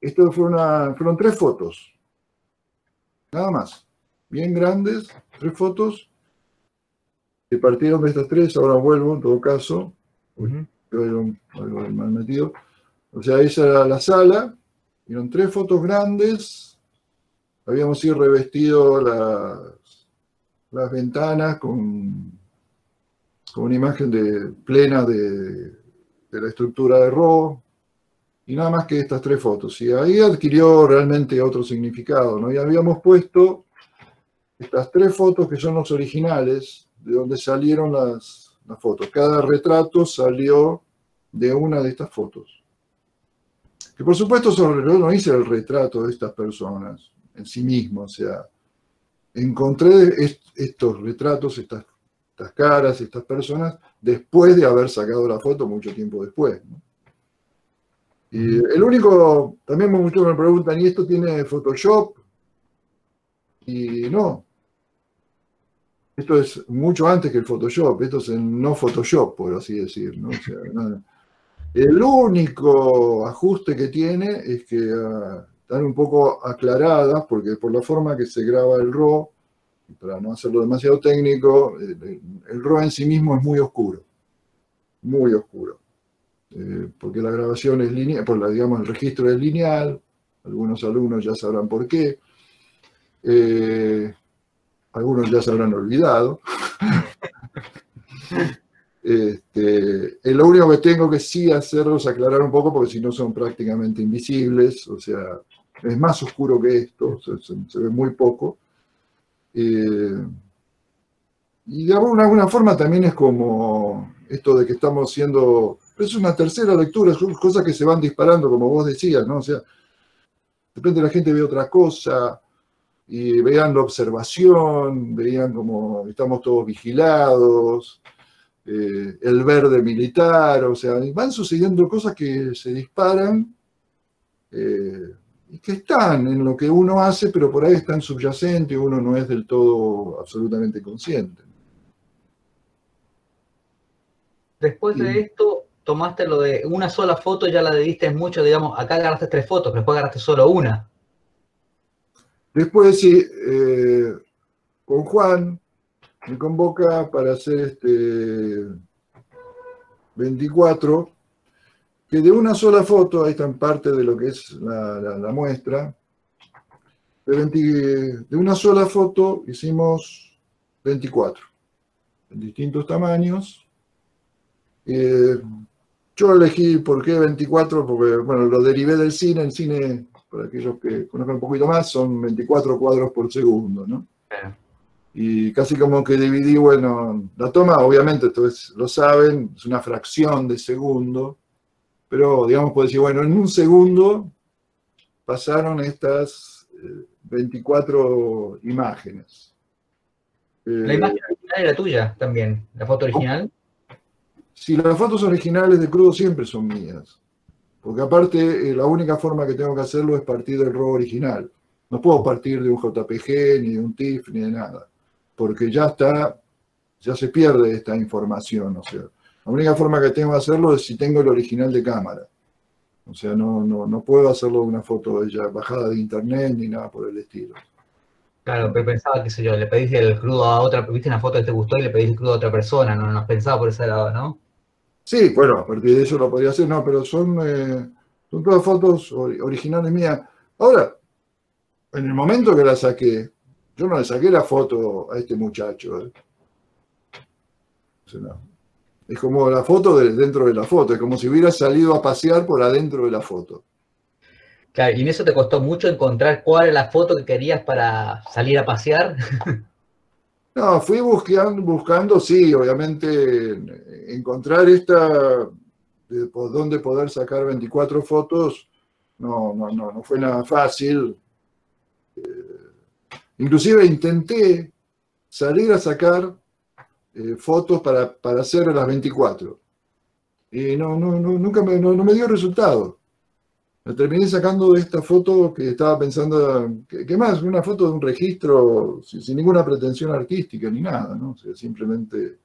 esto fueron tres fotos, nada más, bien grandes, tres fotos, que partieron de estas tres, ahora vuelvo en todo caso, algo, mal metido, o sea, esa era la sala, eran tres fotos grandes, habíamos ido revestido las, las ventanas con, con una imagen de, plena de, de la estructura de RAW, y nada más que estas tres fotos. Y ahí adquirió realmente otro significado, ¿no? Y habíamos puesto estas tres fotos que son los originales, de donde salieron las, fotos. Cada retrato salió de una de estas fotos. Que por supuesto sobre, no hice el retrato de estas personas en sí mismo, o sea, encontré estos retratos, estas, estas caras, estas personas, después de haber sacado la foto mucho tiempo después. ¿no? Y el único, también muchos me preguntan, ¿y esto tiene Photoshop? Y no. Esto es mucho antes que el Photoshop, esto es el no Photoshop, por así decir. El único ajuste que tiene es que ah, están un poco aclaradas, porque por la forma que se graba el RAW, para no hacerlo demasiado técnico, el, el RAW en sí mismo es muy oscuro, muy oscuro. Eh, porque la grabación es lineal, por la, digamos, el registro es lineal, algunos alumnos ya sabrán por qué, eh, algunos ya se habrán olvidado. Este, lo único que tengo que sí hacerlos aclarar un poco, porque si no son prácticamente invisibles, o sea, es más oscuro que esto, se, ve muy poco. Eh, y de alguna forma también es como esto de que estamos siendo, es una tercera lectura, son cosas que se van disparando, como vos decías, ¿no? O sea, de repente la gente ve otra cosa, y veían la observación, veían como estamos todos vigilados, eh, el verde militar, o sea, van sucediendo cosas que se disparan eh, que están en lo que uno hace, pero por ahí están subyacentes y uno no es del todo absolutamente consciente. Después de esto, tomaste lo de una sola foto, ya la diste mucho, digamos, acá agarraste tres fotos, pero después agarraste solo una. Después, sí, eh, con Juan me convoca para hacer este 24, que de una sola foto, ahí está en parte de lo que es la, muestra, de, una sola foto hicimos 24, en distintos tamaños. Eh, yo elegí por qué 24, porque bueno, lo derivé del cine, el cine para aquellos que conozcan un poquito más, son 24 cuadros por segundo, ¿no? Y casi como que dividí, bueno, la toma, obviamente, todos lo saben, es una fracción de segundo, pero digamos, puedo decir, bueno, en un segundo pasaron estas 24 eh, imágenes. La imagen original era tuya también, la foto original. Sí, las fotos originales de crudo siempre son mías. Porque aparte, eh, la única forma que tengo que hacerlo es partir del RAW original. No puedo partir de un JPG, ni de un TIFF, ni de nada. Porque ya está, ya se pierde esta información. O sea, la única forma que tengo que hacerlo es si tengo el original de cámara. O sea, no, no, no puedo hacerlo de una foto ya bajada de internet ni nada por el estilo. Claro, pero pensaba, qué sé yo, le pediste el crudo a otra, viste una foto que te gustó y le pediste el crudo a otra persona, no nos pensaba por ese lado, ¿no? Sí, bueno, a partir de eso lo podría hacer, no, pero son, eh, son todas fotos originales mías. Ahora, en el momento que la saqué, yo no le saqué la foto a este muchacho. ¿eh? Es como la foto de, dentro de la foto, es como si hubiera salido a pasear por adentro de la foto. Claro, y en eso te costó mucho encontrar cuál era la foto que querías para salir a pasear. No, fui buscando, buscando, sí, obviamente, encontrar esta, de dónde poder sacar 24 fotos, no, no, no, no fue nada fácil. Eh, inclusive intenté salir a sacar eh, fotos para, para, hacer las 24. Y no, no, no nunca me, no, me dio resultado. Me terminé sacando esta foto que estaba pensando, ¿qué más? Una foto de un registro sin, ninguna pretensión artística ni nada, ¿no? O sea, simplemente...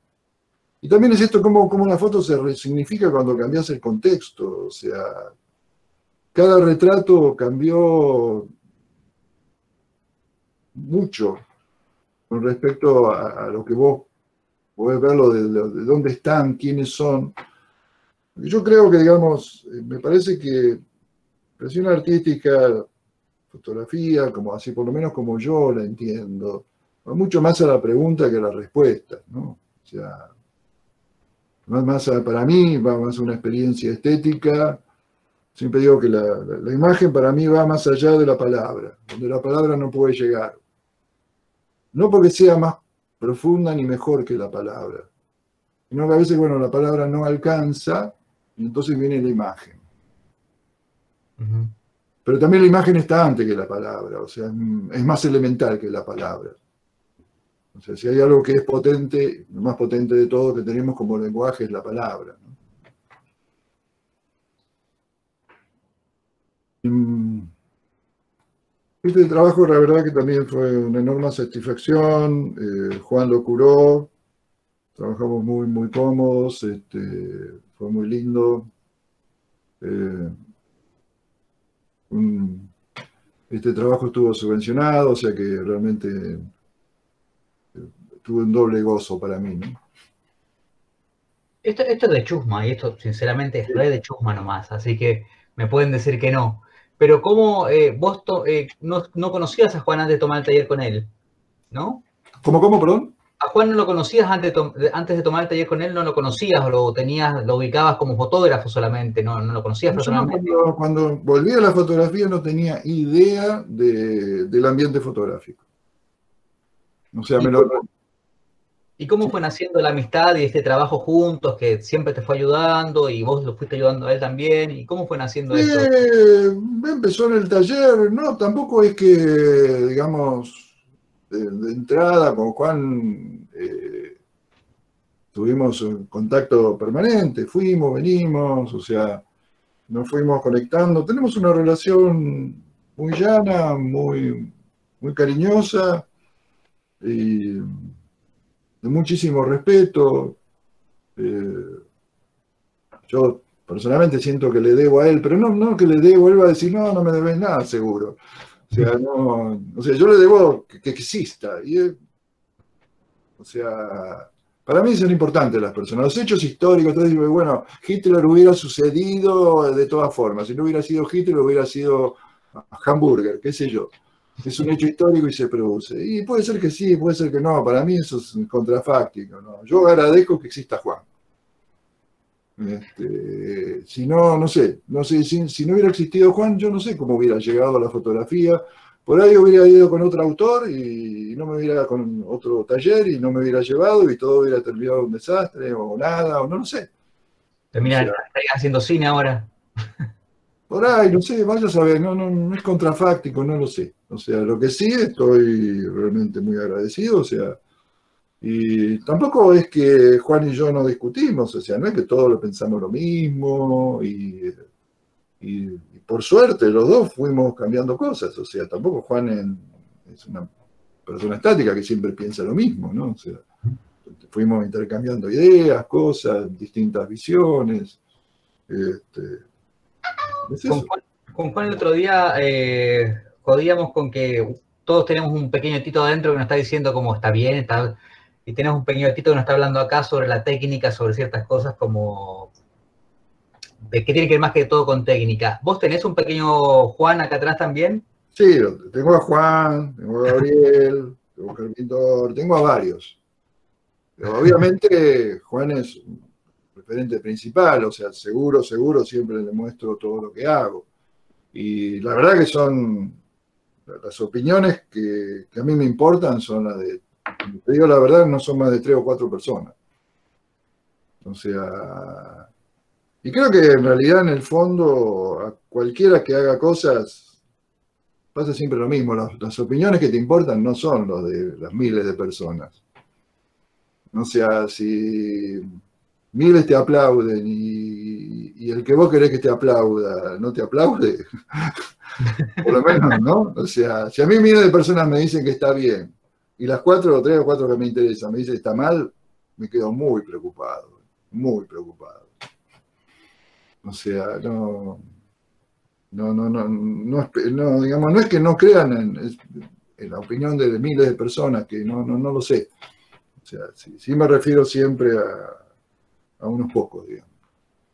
Y también es esto como, como una foto se resignifica cuando cambias el contexto, o sea, cada retrato cambió mucho con respecto a, lo que vos podés verlo de, de, dónde están, quiénes son. Yo creo que, digamos, eh, me parece que Expresión artística, fotografía, como así, por lo menos como yo la entiendo, va mucho más a la pregunta que a la respuesta, ¿no? O sea, más, para mí va más a una experiencia estética. Siempre digo que la, la, imagen para mí va más allá de la palabra, donde la palabra no puede llegar. No porque sea más profunda ni mejor que la palabra, sino que a veces, bueno, la palabra no alcanza y entonces viene la imagen. Pero también la imagen está antes que la palabra, o sea, es más elemental que la palabra. O sea, si hay algo que es potente, lo más potente de todo que tenemos como lenguaje es la palabra. Mm, este trabajo, la verdad que también fue una enorme satisfacción. Eh, Juan lo curó, trabajamos muy, muy cómodos, este, fue muy lindo. Eh, este trabajo estuvo subvencionado, o sea que realmente eh, tuvo un doble gozo para mí. Esto, esto es de chusma, y esto sinceramente es re de chusma nomás, así que me pueden decir que no. Pero ¿cómo eh, vos eh, no, no, conocías a Juan antes de tomar el taller con él? ¿No? ¿Cómo, cómo, perdón? a Juan no lo conocías antes de, antes de tomar el taller con él, no lo conocías o lo tenías, lo ubicabas como fotógrafo solamente, no, no lo conocías personalmente. Cuando, cuando, volví a la fotografía no tenía idea de, del ambiente fotográfico. O sea, me lo, ¿Y cómo fue naciendo la amistad y este trabajo juntos que siempre te fue ayudando y vos lo fuiste ayudando a él también? ¿Y cómo fue naciendo eso? Empezó en el taller, no, tampoco es que, digamos, de, entrada con Juan eh, tuvimos un contacto permanente, fuimos, venimos, o sea, nos fuimos conectando. Tenemos una relación muy llana, muy, muy cariñosa y de muchísimo respeto. Eh, yo personalmente siento que le debo a él, pero no, no que le debo, él va a decir, no, no me debes nada, seguro. O sea, no, o sea yo le debo que, exista. Y, o sea, para mí son importantes las personas. Los hechos históricos, entonces, bueno, Hitler hubiera sucedido de todas formas. Si no hubiera sido Hitler, hubiera sido Hamburger, qué sé yo es un hecho histórico y se produce. Y puede ser que sí, puede ser que no. Para mí eso es contrafáctico. ¿no? Yo agradezco que exista Juan. Este, si no, no sé, no sé si, no hubiera existido Juan, yo no sé cómo hubiera llegado a la fotografía. Por ahí hubiera ido con otro autor y no me hubiera con otro taller y no me hubiera llevado y todo hubiera terminado un desastre o nada, o no lo sé. Termina haciendo cine ahora. Por ahí, no sé, vaya a saber, no, no, no es contrafáctico, no lo sé. O sea, lo que sí estoy realmente muy agradecido, o sea, y tampoco es que Juan y yo no discutimos, o sea, no es que todos lo pensamos lo mismo, y, por suerte los dos fuimos cambiando cosas, o sea, tampoco Juan es una persona estática que siempre piensa lo mismo, ¿no? O sea, fuimos intercambiando ideas, cosas, distintas visiones. Este, con, Juan, el otro día eh, jodíamos con que todos tenemos un pequeño tito adentro que nos está diciendo cómo está bien, está, y tenemos un pequeño tito que nos está hablando acá sobre la técnica, sobre ciertas cosas como de qué tiene que ver más que todo con técnica. ¿Vos tenés un pequeño Juan acá atrás también? Sí, tengo a Juan, tengo a Gabriel, tengo a Carpintor, tengo a varios. Pero obviamente Juan es principal, o sea, seguro, seguro siempre le muestro todo lo que hago. Y la verdad que son las opiniones que, a mí me importan son las de, te digo la verdad, no son más de tres o cuatro personas. O sea, y creo que en realidad en el fondo a cualquiera que haga cosas pasa siempre lo mismo. Las, las opiniones que te importan no son las de las miles de personas. O sea, si miles te aplauden y, el que vos querés que te aplauda no te aplaude, por lo menos, ¿no? O sea, si a mí miles de personas me dicen que está bien y las cuatro o tres o cuatro que me interesan me dicen que está mal, me quedo muy preocupado, muy preocupado. O sea, no, no, no, no, no, digamos, no es que no crean en, la opinión de miles de personas, que no, no, no lo sé. O sea, sí me refiero siempre a, a unos pocos, digamos.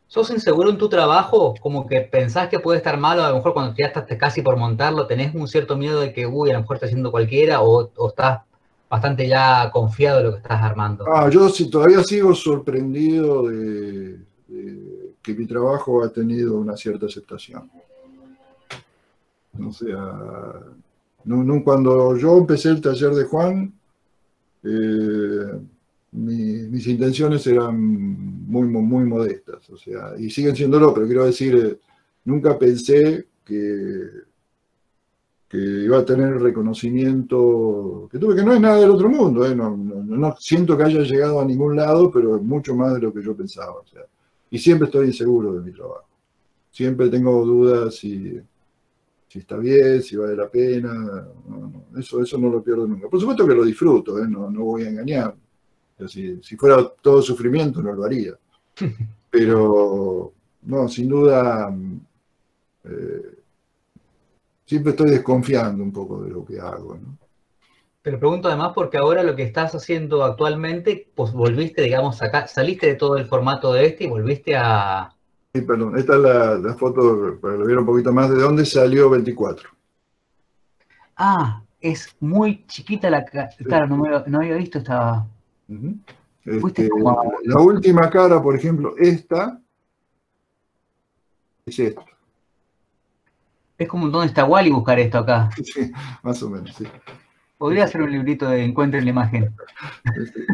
¿Sos inseguro en tu trabajo? Como que pensás que puede estar malo, a lo mejor cuando ya estás casi por montarlo, tenés un cierto miedo de que, uy, a lo mejor está haciendo cualquiera, o, estás bastante ya confiado de lo que estás armando? Ah, yo sí, todavía sigo sorprendido de, que mi trabajo ha tenido una cierta aceptación. O sea, no, cuando yo empecé el taller de Juan, eh, mis intenciones eran muy, muy, modestas, o sea, y siguen siéndolo, pero quiero decir, eh, nunca pensé que, que iba a tener el reconocimiento que tuve, que no es nada del otro mundo, eh, no, siento que haya llegado a ningún lado, pero es mucho más de lo que yo pensaba, o sea, y siempre estoy inseguro de mi trabajo, siempre tengo dudas si, si está bien, si vale la pena, eso, eso no lo pierdo nunca. Por supuesto que lo disfruto, eh, no, no voy a engañar si, fuera todo sufrimiento no lo haría. Pero, no, sin duda, eh, siempre estoy desconfiando un poco de lo que hago. ¿no? Te lo pregunto además porque ahora lo que estás haciendo actualmente, pues volviste, digamos, acá, saliste de todo el formato de este y volviste a... Sí, perdón, esta es la, foto, para que lo viera un poquito más, de dónde salió 24. Ah, es muy chiquita la... Claro, no, no había visto esta... Este, la última cara, por ejemplo, esta es esto. Es como dónde está Wally buscar esto acá. Sí, más o menos, sí. Podría ser un librito de encuentro en la imagen. Este,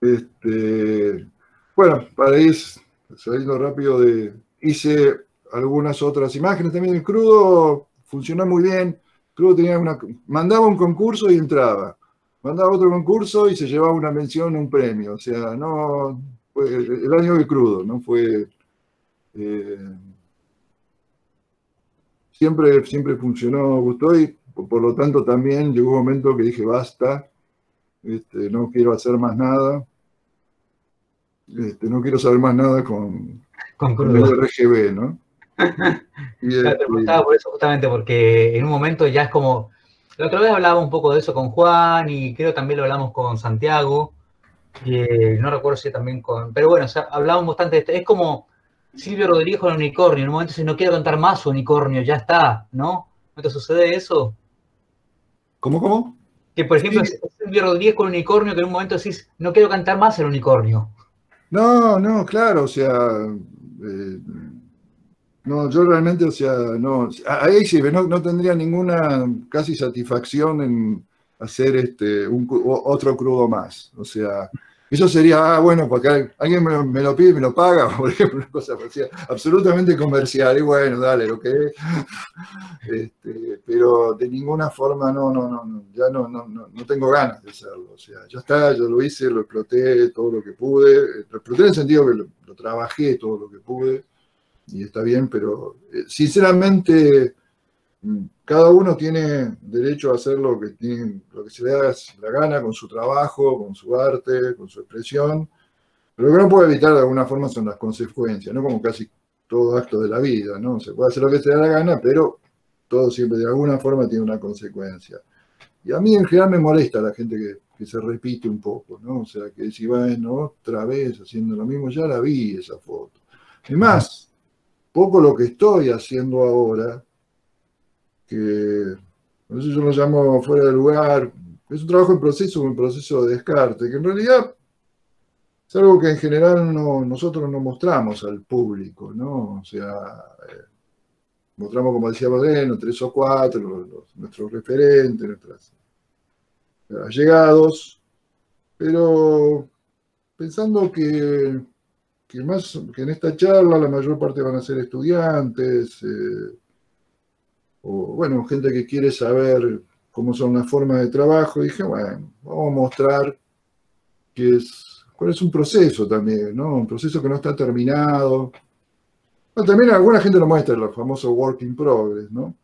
Este, bueno, para ir saliendo rápido de... Hice algunas otras imágenes también. El crudo funcionó muy bien. Crudo tenía una... Mandaba un concurso y entraba. Mandaba otro concurso y se llevaba una mención, un premio. O sea, no... Fue el año de crudo, ¿no? Fue... Eh, siempre, siempre funcionó, gustó y por, lo tanto también llegó un momento que dije basta, este, no quiero hacer más nada, este, no quiero saber más nada con, con, el RGB, ¿no? y, te preguntaba por eso justamente, porque en un momento ya es como, la otra vez hablaba un poco de eso con Juan y creo también lo hablamos con Santiago, y no recuerdo si también con, pero bueno, o hablábamos bastante de esto, es como Silvio Rodríguez con el unicornio, en un momento si no quiero cantar más su unicornio, ya está, ¿no? ¿No te sucede eso? ¿Cómo, cómo? Que por ejemplo Silvio Rodríguez con el unicornio, que en un momento decís, no quiero cantar más el unicornio. No, no, claro, o sea, eh, no, yo realmente, o sea, no, ahí sí, no, no tendría ninguna casi satisfacción en hacer este, un, otro crudo más, o sea, eso sería, ah, bueno, porque alguien me, lo pide y me lo paga, por ejemplo, una cosa absolutamente comercial, y bueno, dale, lo que es. Este, pero de ninguna forma, no, no, no, ya no, no, no, tengo ganas de hacerlo. O sea, ya está, yo lo hice, lo exploté todo lo que pude. Lo exploté en el sentido que lo trabajé todo lo que pude, y está bien, pero eh, sinceramente cada uno tiene derecho a hacer lo que, tiene, lo que se le da la gana con su trabajo, con su arte, con su expresión. Pero lo que no puede evitar de alguna forma son las consecuencias, ¿no? Como casi todo acto de la vida, ¿no? Se puede hacer lo que se le da la gana, pero todo siempre de alguna forma tiene una consecuencia. Y a mí en general me molesta la gente que, que se repite un poco, ¿no? O sea, que si bueno, otra vez haciendo lo mismo, ya la vi esa foto. Y más, poco lo que estoy haciendo ahora, que por eso yo lo llamo fuera de lugar, es un trabajo en proceso, un proceso de descarte, que en realidad es algo que en general no, nosotros no mostramos al público, ¿no? O sea, eh, mostramos, como decía Badeno, tres o cuatro, nuestros referentes, nuestros allegados, pero pensando que, que, más, que en esta charla la mayor parte van a ser estudiantes, eh, o bueno, gente que quiere saber cómo son las formas de trabajo, dije, bueno, vamos a mostrar que es, cuál es un proceso también, ¿no? Un proceso que no está terminado. también alguna gente lo muestra, el famoso work in progress, ¿no?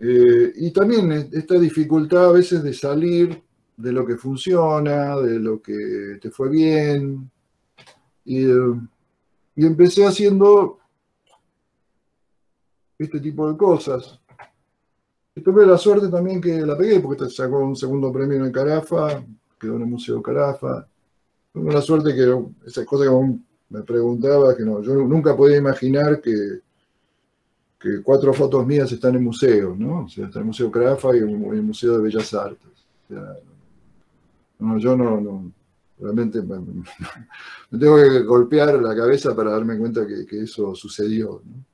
Eh, y también esta dificultad a veces de salir de lo que funciona, de lo que te fue bien. Y, eh, y empecé haciendo este tipo de cosas. Y tuve la suerte también que la pegué, porque sacó un segundo premio en Carafa, quedó en el Museo Carafa. Tuve la suerte que esas cosas que me preguntaba, que no, yo nunca podía imaginar que, que cuatro fotos mías están en museos, ¿no? O sea, está en el Museo Carafa y en el Museo de Bellas Artes. no, yo no, no realmente me, tengo que golpear la cabeza para darme cuenta que, que eso sucedió. ¿no?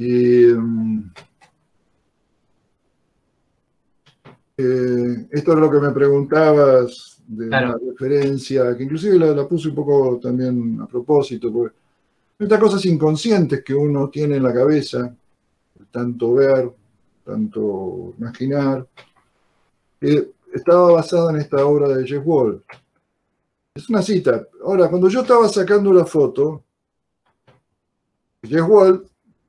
Y mm, eh, esto es lo que me preguntabas de la referencia, que inclusive la, puse un poco también a propósito, porque estas cosas inconscientes que uno tiene en la cabeza, tanto ver, tanto imaginar, estaba basada en esta obra de Jeff Wall. Es una cita. Ahora, cuando yo estaba sacando la foto, Jeff Wall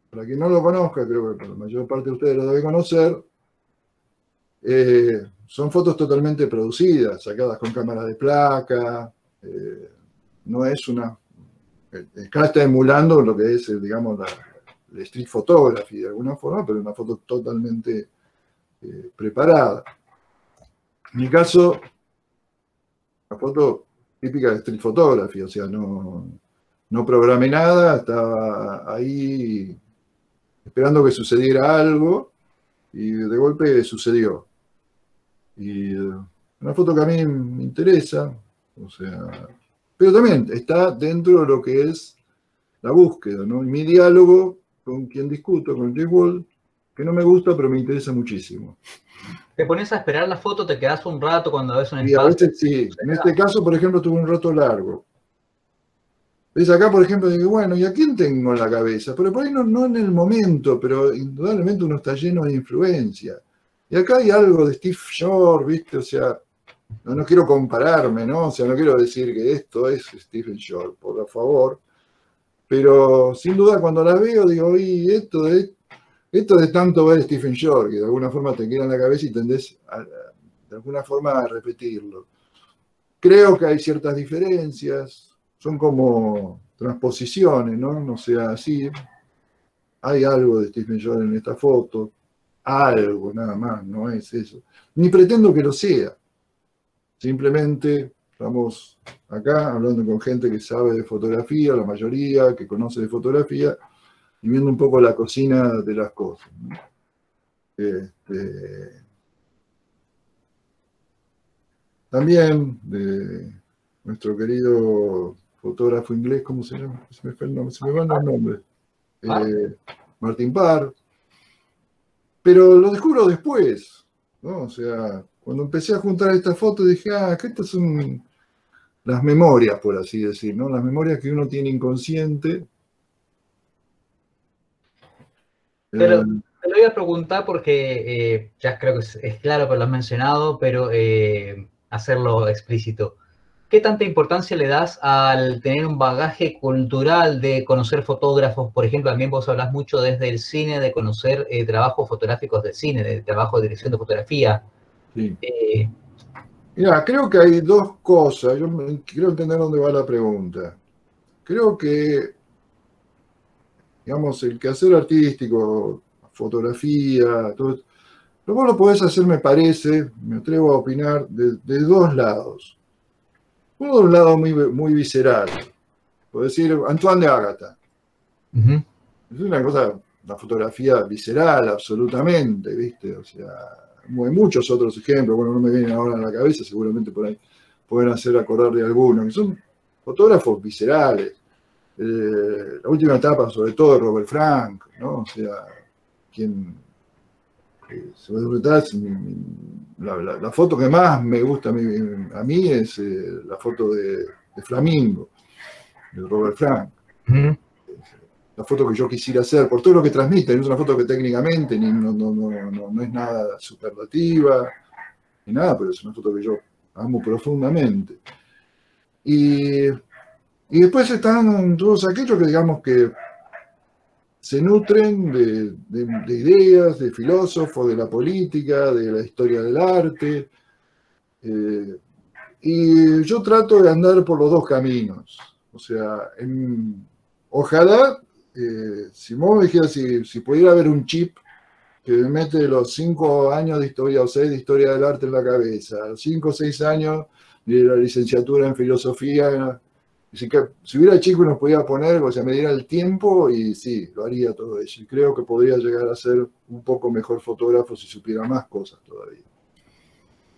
para quien no lo conozca, creo que la mayor parte de ustedes lo debe conocer, eh, son fotos totalmente producidas, sacadas con cámara de placa, eh, no es una... Acá está emulando lo que es, digamos, la, street photography de alguna forma, pero una foto totalmente eh, preparada. En mi caso, la foto típica de street photography, o sea, no, no programé nada, estaba ahí esperando que sucediera algo y de golpe sucedió. Y una foto que a mí me interesa, o sea, pero también está dentro de lo que es la búsqueda, ¿no? mi diálogo con quien discuto, con Jay Wall, que no me gusta, pero me interesa muchísimo. Te pones a esperar la foto, te quedas un rato cuando ves un Y a veces sí. En este caso, por ejemplo, tuve un rato largo. ¿Ves acá, por ejemplo, digo, bueno, ¿y a quién tengo en la cabeza? Pero por ahí no, no en el momento, pero indudablemente uno está lleno de influencia. Y acá hay algo de Steve Jobs, ¿viste? O sea, no, no quiero compararme, ¿no? O sea, no quiero decir que esto es Stephen Jobs, por favor. Pero sin duda cuando la veo digo, y esto es, esto de tanto ver Stephen Jobs, que de alguna forma te queda en la cabeza y tendés de alguna forma a repetirlo. Creo que hay ciertas diferencias, son como transposiciones, ¿no? No sea así. Hay algo de Stephen Jobs en esta foto, algo nada más, no es eso. Ni pretendo que lo sea. Simplemente estamos acá hablando con gente que sabe de fotografía, la mayoría, que conoce de fotografía, y viendo un poco la cocina de las cosas. Este, también de nuestro querido fotógrafo inglés, ¿cómo se llama? Se me, fue el nombre, se me van los nombres. Eh, Martín Parr. Pero lo descubro después, ¿no? O sea, cuando empecé a juntar estas fotos dije, ah, que estas son las memorias, por así decir, ¿no? Las memorias que uno tiene inconsciente. Pero eh, te lo voy a preguntar porque eh, ya creo que es, claro que lo has mencionado, pero eh, hacerlo explícito. ¿Qué tanta importancia le das al tener un bagaje cultural de conocer fotógrafos? Por ejemplo, también vos hablas mucho desde el cine, de conocer trabajos fotográficos del cine, de trabajo de dirección de fotografía. Sí. Mira, creo que hay dos cosas. Yo quiero entender dónde va la pregunta. Creo que, digamos, el quehacer artístico, fotografía, todo, vos lo podés hacer, me parece, me atrevo a opinar, de, dos lados. Uno de un lado muy, muy visceral. Puedo decir, Antoine de Ágata. Es una cosa, una fotografía visceral, absolutamente, ¿viste? O sea, hay muchos otros ejemplos, bueno, no me vienen ahora en la cabeza, seguramente por ahí pueden hacer acordar de algunos, que son fotógrafos viscerales. Eh, la última etapa, sobre todo, de Robert Frank, ¿no? O sea, quien eh, se va a la, la, foto que más me gusta a mí, es eh, la foto de, Flamingo, de Robert Frank la foto que yo quisiera hacer, por todo lo que transmite, no es una foto que técnicamente no, es nada superlativa, ni nada, pero es una foto que yo amo profundamente. Y, después están todos aquellos que digamos que se nutren de, ideas, de filósofos, de la política, de la historia del arte. Eh, y yo trato de andar por los dos caminos. O sea, ojalá eh, si vos me dijeras si, pudiera haber un chip que me mete los cinco años de historia o seis de historia del arte en la cabeza, cinco o seis años de la licenciatura en filosofía, que, si hubiera chico nos podía poner, o sea, me diera el tiempo y sí, lo haría todo eso. Y creo que podría llegar a ser un poco mejor fotógrafo si supiera más cosas todavía.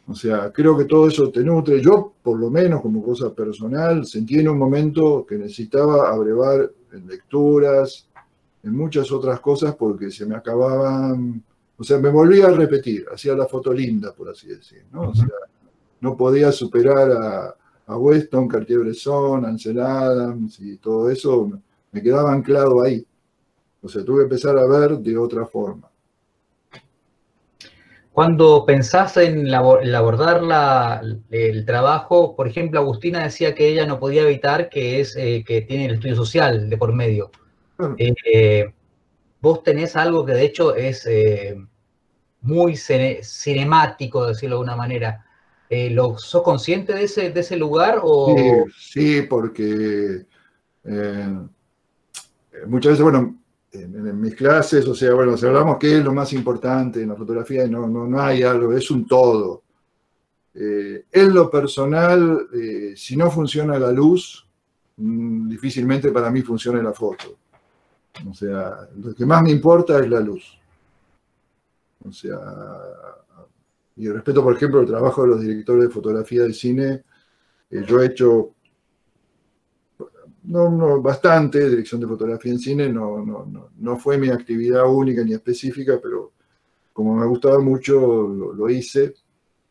O sea, creo que todo eso te nutre. Yo, por lo menos como cosa personal, sentí en un momento que necesitaba abrevar en lecturas, en muchas otras cosas, porque se me acababan, o sea, me volvía a repetir, hacía la foto linda, por así decir, ¿no? O sea, no podía superar a, a Weston, Cartier-Bresson, Ansel Adams y todo eso, me quedaba anclado ahí. O sea, tuve que empezar a ver de otra forma. Cuando pensás en, abordar el trabajo, por ejemplo, Agustina decía que ella no podía evitar que es eh, que tiene el estudio social de por medio. Eh, vos tenés algo que de hecho es eh, muy cinemático, decirlo de alguna manera. ¿Lo, ¿Sos consciente de ese, de ese lugar? O... Sí, porque muchas veces, bueno, en, mis clases, o sea, bueno, si hablamos qué es lo más importante en la fotografía, no, no, no hay algo, es un todo. Eh, en lo personal, eh, si no funciona la luz, mm, difícilmente para mí funcione la foto. O sea, lo que más me importa es la luz. O sea, y respeto, por ejemplo, el trabajo de los directores de fotografía de cine, eh, yo he hecho no, no, bastante, dirección de fotografía en cine, no, no, no, no fue mi actividad única ni específica, pero como me gustaba mucho, lo, hice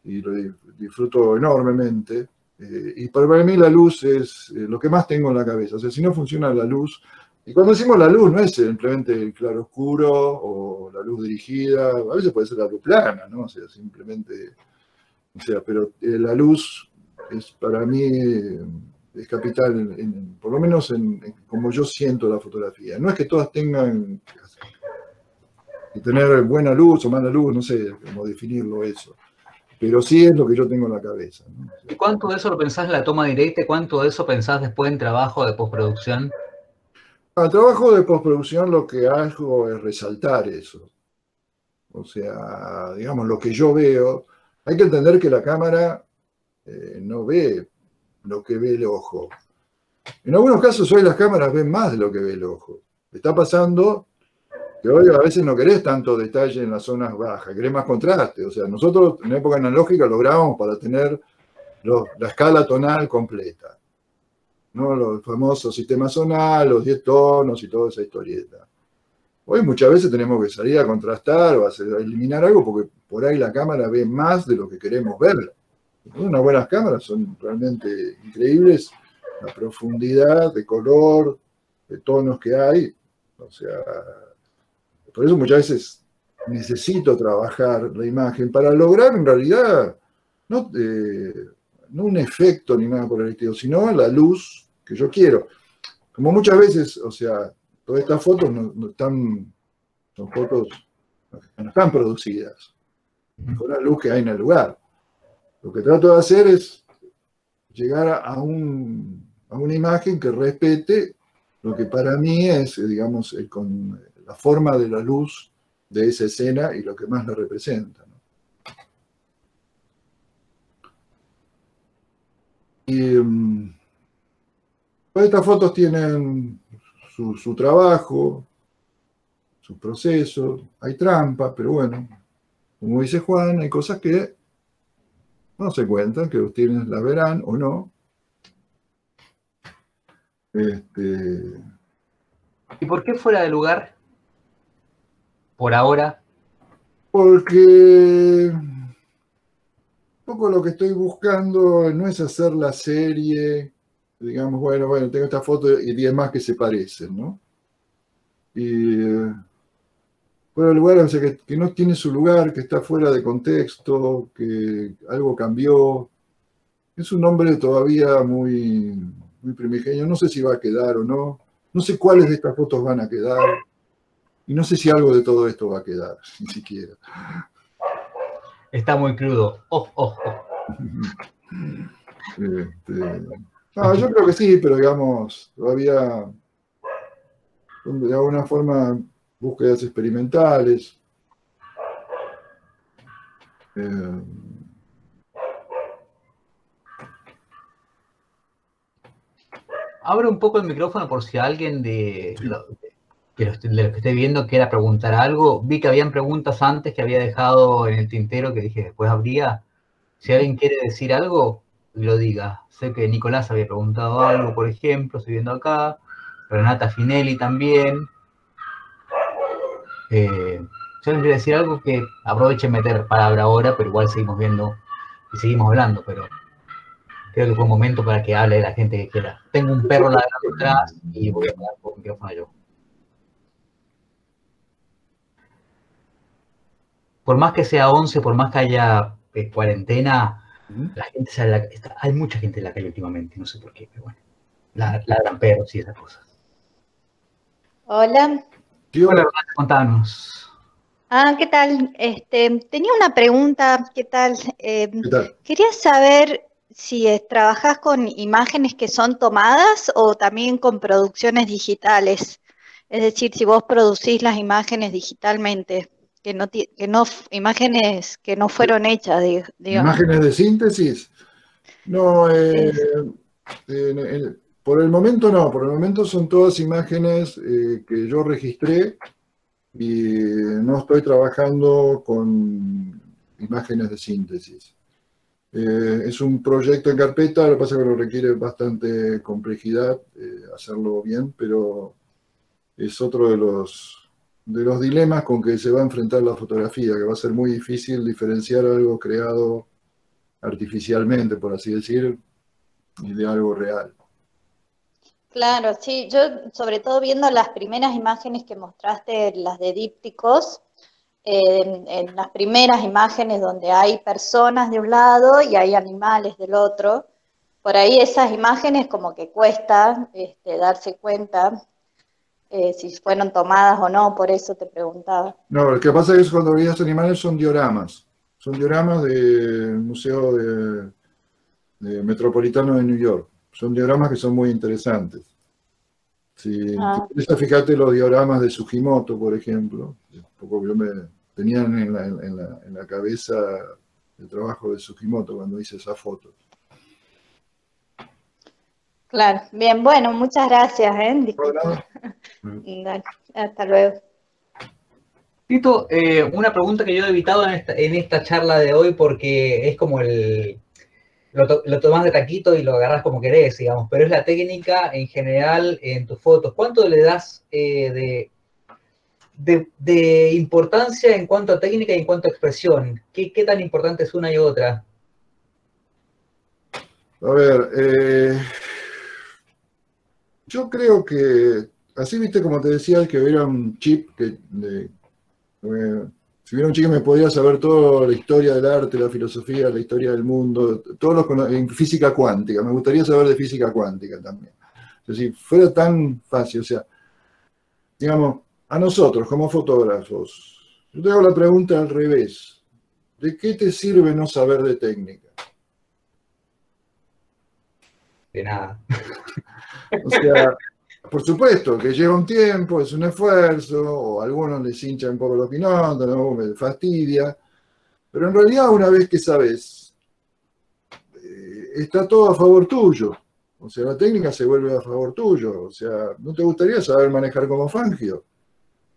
y lo disfruto enormemente. Eh, y para mí la luz es eh, lo que más tengo en la cabeza. O sea, si no funciona la luz, y cuando decimos la luz, no es simplemente el claro oscuro o la luz dirigida, a veces puede ser la luz plana, ¿no? O sea, simplemente, o sea, pero eh, la luz es para mí es capital, por lo menos en, como yo siento la fotografía. No es que todas tengan que tener buena luz o mala luz, no sé cómo definirlo eso. Pero sí es lo que yo tengo en la cabeza. ¿Y cuánto de eso lo pensás en la toma directa? ¿Cuánto de eso pensás después en trabajo de postproducción? Al trabajo de postproducción lo que hago es resaltar eso. O sea, digamos, lo que yo veo, hay que entender que la cámara eh, no ve lo que ve el ojo. En algunos casos hoy las cámaras ven más de lo que ve el ojo. Está pasando que hoy a veces no querés tanto detalle en las zonas bajas, querés más contraste. O sea, nosotros en época analógica lográbamos para tener la escala tonal completa. ¿No? Los famosos sistemas zonal, los 10 tonos y toda esa historieta. Hoy muchas veces tenemos que salir a contrastar o a eliminar algo porque por ahí la cámara ve más de lo que queremos ver. Unas buenas cámaras son realmente increíbles, la profundidad de color, de tonos que hay. O sea, por eso muchas veces necesito trabajar la imagen para lograr en realidad no, eh, no un efecto ni nada por el estilo, sino la luz que yo quiero. Como muchas veces, o sea, todas estas fotos no, están, son fotos que no están producidas, con la luz que hay en el lugar. Lo que trato de hacer es llegar a, un, a una imagen que respete lo que para mí es, digamos, con la forma de la luz de esa escena y lo que más la representa. Y pues estas fotos tienen su, trabajo, su proceso, hay trampas, pero bueno, como dice Juan, hay cosas que no se cuentan, que ustedes las verán o no. Este... ¿Y por qué fuera de lugar? Por ahora. Porque poco lo que estoy buscando no es hacer la serie, digamos, bueno, bueno, tengo esta foto y 10 más que se parecen, ¿no? Y fuera de lugar, sea, que, no tiene su lugar, que está fuera de contexto, que algo cambió. Es un nombre todavía muy, muy primigenio, no sé si va a quedar o no, no sé cuáles de estas fotos van a quedar, y no sé si algo de todo esto va a quedar, ni siquiera. Está muy crudo. Oh, oh, oh. Este, yo creo que sí, pero digamos, todavía de alguna forma búsquedas experimentales. Eh, Abre un poco el micrófono por si alguien de, que los, que esté viendo quiera preguntar algo. Vi que habían preguntas antes que había dejado en el tintero que dije después habría. Si alguien quiere decir algo, lo diga. Sé que Nicolás había preguntado algo, por ejemplo, estoy viendo acá. Renata Finelli también. Eh, si alguien quiere decir algo, que aproveche meter palabra ahora, pero igual seguimos viendo y seguimos hablando, pero creo que fue un momento para que hable la gente que quiera. Tengo un perro ladrando atrás y voy a poner el micrófono yo. Por más que sea 11, por más que haya eh, cuarentena, la gente sale hay mucha gente en la calle últimamente, no sé por qué, pero bueno, ladran perros y esas cosas. Hola. Hola, contanos. Ah, ¿qué tal? Este, tenía una pregunta, ¿qué tal? Quería saber si trabajas con imágenes que son tomadas o también con producciones digitales. Es decir, si vos producís las imágenes digitalmente que no, que no imágenes que no fueron hechas, digamos. Imágenes de síntesis. No, eh, por el momento no, por el momento son todas imágenes eh, que yo registré y no estoy trabajando con imágenes de síntesis. Eh, es un proyecto en carpeta, lo que pasa es que lo requiere bastante complejidad hacerlo bien, pero es otro de los de los dilemas con que se va a enfrentar la fotografía, que va a ser muy difícil diferenciar algo creado artificialmente, por así decir, y de algo real. Claro, sí, yo sobre todo viendo las primeras imágenes que mostraste, las de dípticos, en, las primeras imágenes donde hay personas de un lado y hay animales del otro, por ahí esas imágenes como que cuesta este, darse cuenta eh, si fueron tomadas o no, por eso te preguntaba. No, lo que pasa es que cuando veías animales son dioramas, son dioramas del Museo de, Metropolitano de New York, son dioramas que son muy interesantes. Si ah. fíjate los dioramas de Sugimoto, por ejemplo, un poco yo me tenían en la, en, la, en la, cabeza el trabajo de Sugimoto cuando hice esa foto. Claro, bien, bueno, muchas gracias, ¿eh? hasta luego. Tito, eh, una pregunta que yo he evitado en esta, en esta charla de hoy porque es como el, lo, lo tomas de taquito y lo agarras como querés, digamos, pero es la técnica en general en tus fotos. ¿Cuánto le das eh, de, de, importancia en cuanto a técnica y en cuanto a expresión? ¿Qué, qué tan importante es una y otra? A ver, eh, yo creo que, así viste como te decía, que hubiera un chip que... Eh, si hubiera un chico me podría saber toda la historia del arte, la filosofía, la historia del mundo, todos los en física cuántica. Me gustaría saber de física cuántica también. si fuera tan fácil, o sea, digamos, a nosotros como fotógrafos, yo te hago la pregunta al revés. ¿De qué te sirve no saber de técnica? De nada. o sea, por supuesto que lleva un tiempo, es un esfuerzo, o algunos les hincha un poco los pinotos, ¿no? me fastidia, pero en realidad una vez que sabes, eh, está todo a favor tuyo. O sea, la técnica se vuelve a favor tuyo. O sea, ¿no te gustaría saber manejar como Fangio?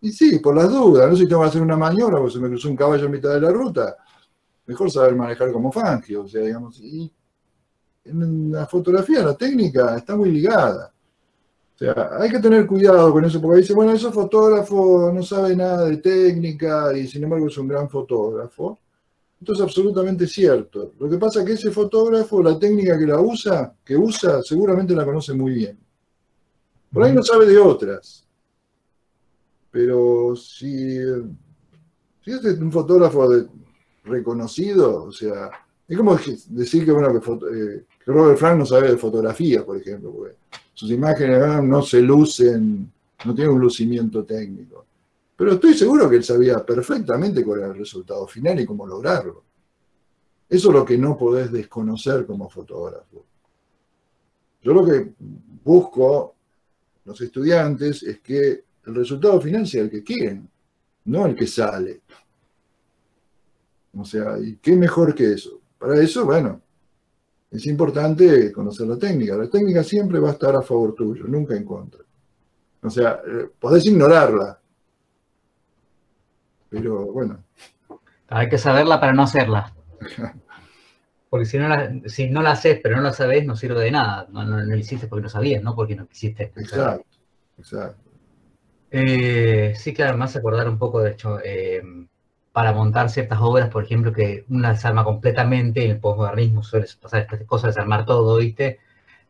Y sí, por las dudas, no sé si tengo que hacer una maniobra porque se me cruzó un caballo en mitad de la ruta. Mejor saber manejar como Fangio. O sea, digamos, y en la fotografía la técnica está muy ligada. O sea, hay que tener cuidado con eso, porque dice, bueno, ese fotógrafo no sabe nada de técnica y sin embargo es un gran fotógrafo. Esto es absolutamente cierto. Lo que pasa es que ese fotógrafo, la técnica que la usa, que usa, seguramente la conoce muy bien. Por ahí no sabe de otras. Pero si, si es un fotógrafo reconocido, o sea, es como decir que, bueno, que, eh, Robert Frank no sabe de fotografía, por ejemplo, porque sus imágenes no se lucen, no tienen un lucimiento técnico. Pero estoy seguro que él sabía perfectamente cuál era el resultado final y cómo lograrlo. Eso es lo que no podés desconocer como fotógrafo. Yo lo que busco los estudiantes es que el resultado final sea el que quieren, no el que sale. O sea, ¿y qué mejor que eso? Para eso, bueno, es importante conocer la técnica. La técnica siempre va a estar a favor tuyo, nunca en contra. O sea, eh, podés ignorarla. Pero bueno. Hay que saberla para no hacerla. Porque si no la, si no la haces, pero no la sabes, no sirve de nada. No, lo hiciste porque no sabías, no porque no quisiste. Exacto, exacto. Eh, sí, claro, me hace acordar un poco, de hecho, eh, para montar ciertas obras, por ejemplo, que una desarma completamente, en el postmodernismo suele pasar estas cosas, desarmar todo, ¿viste?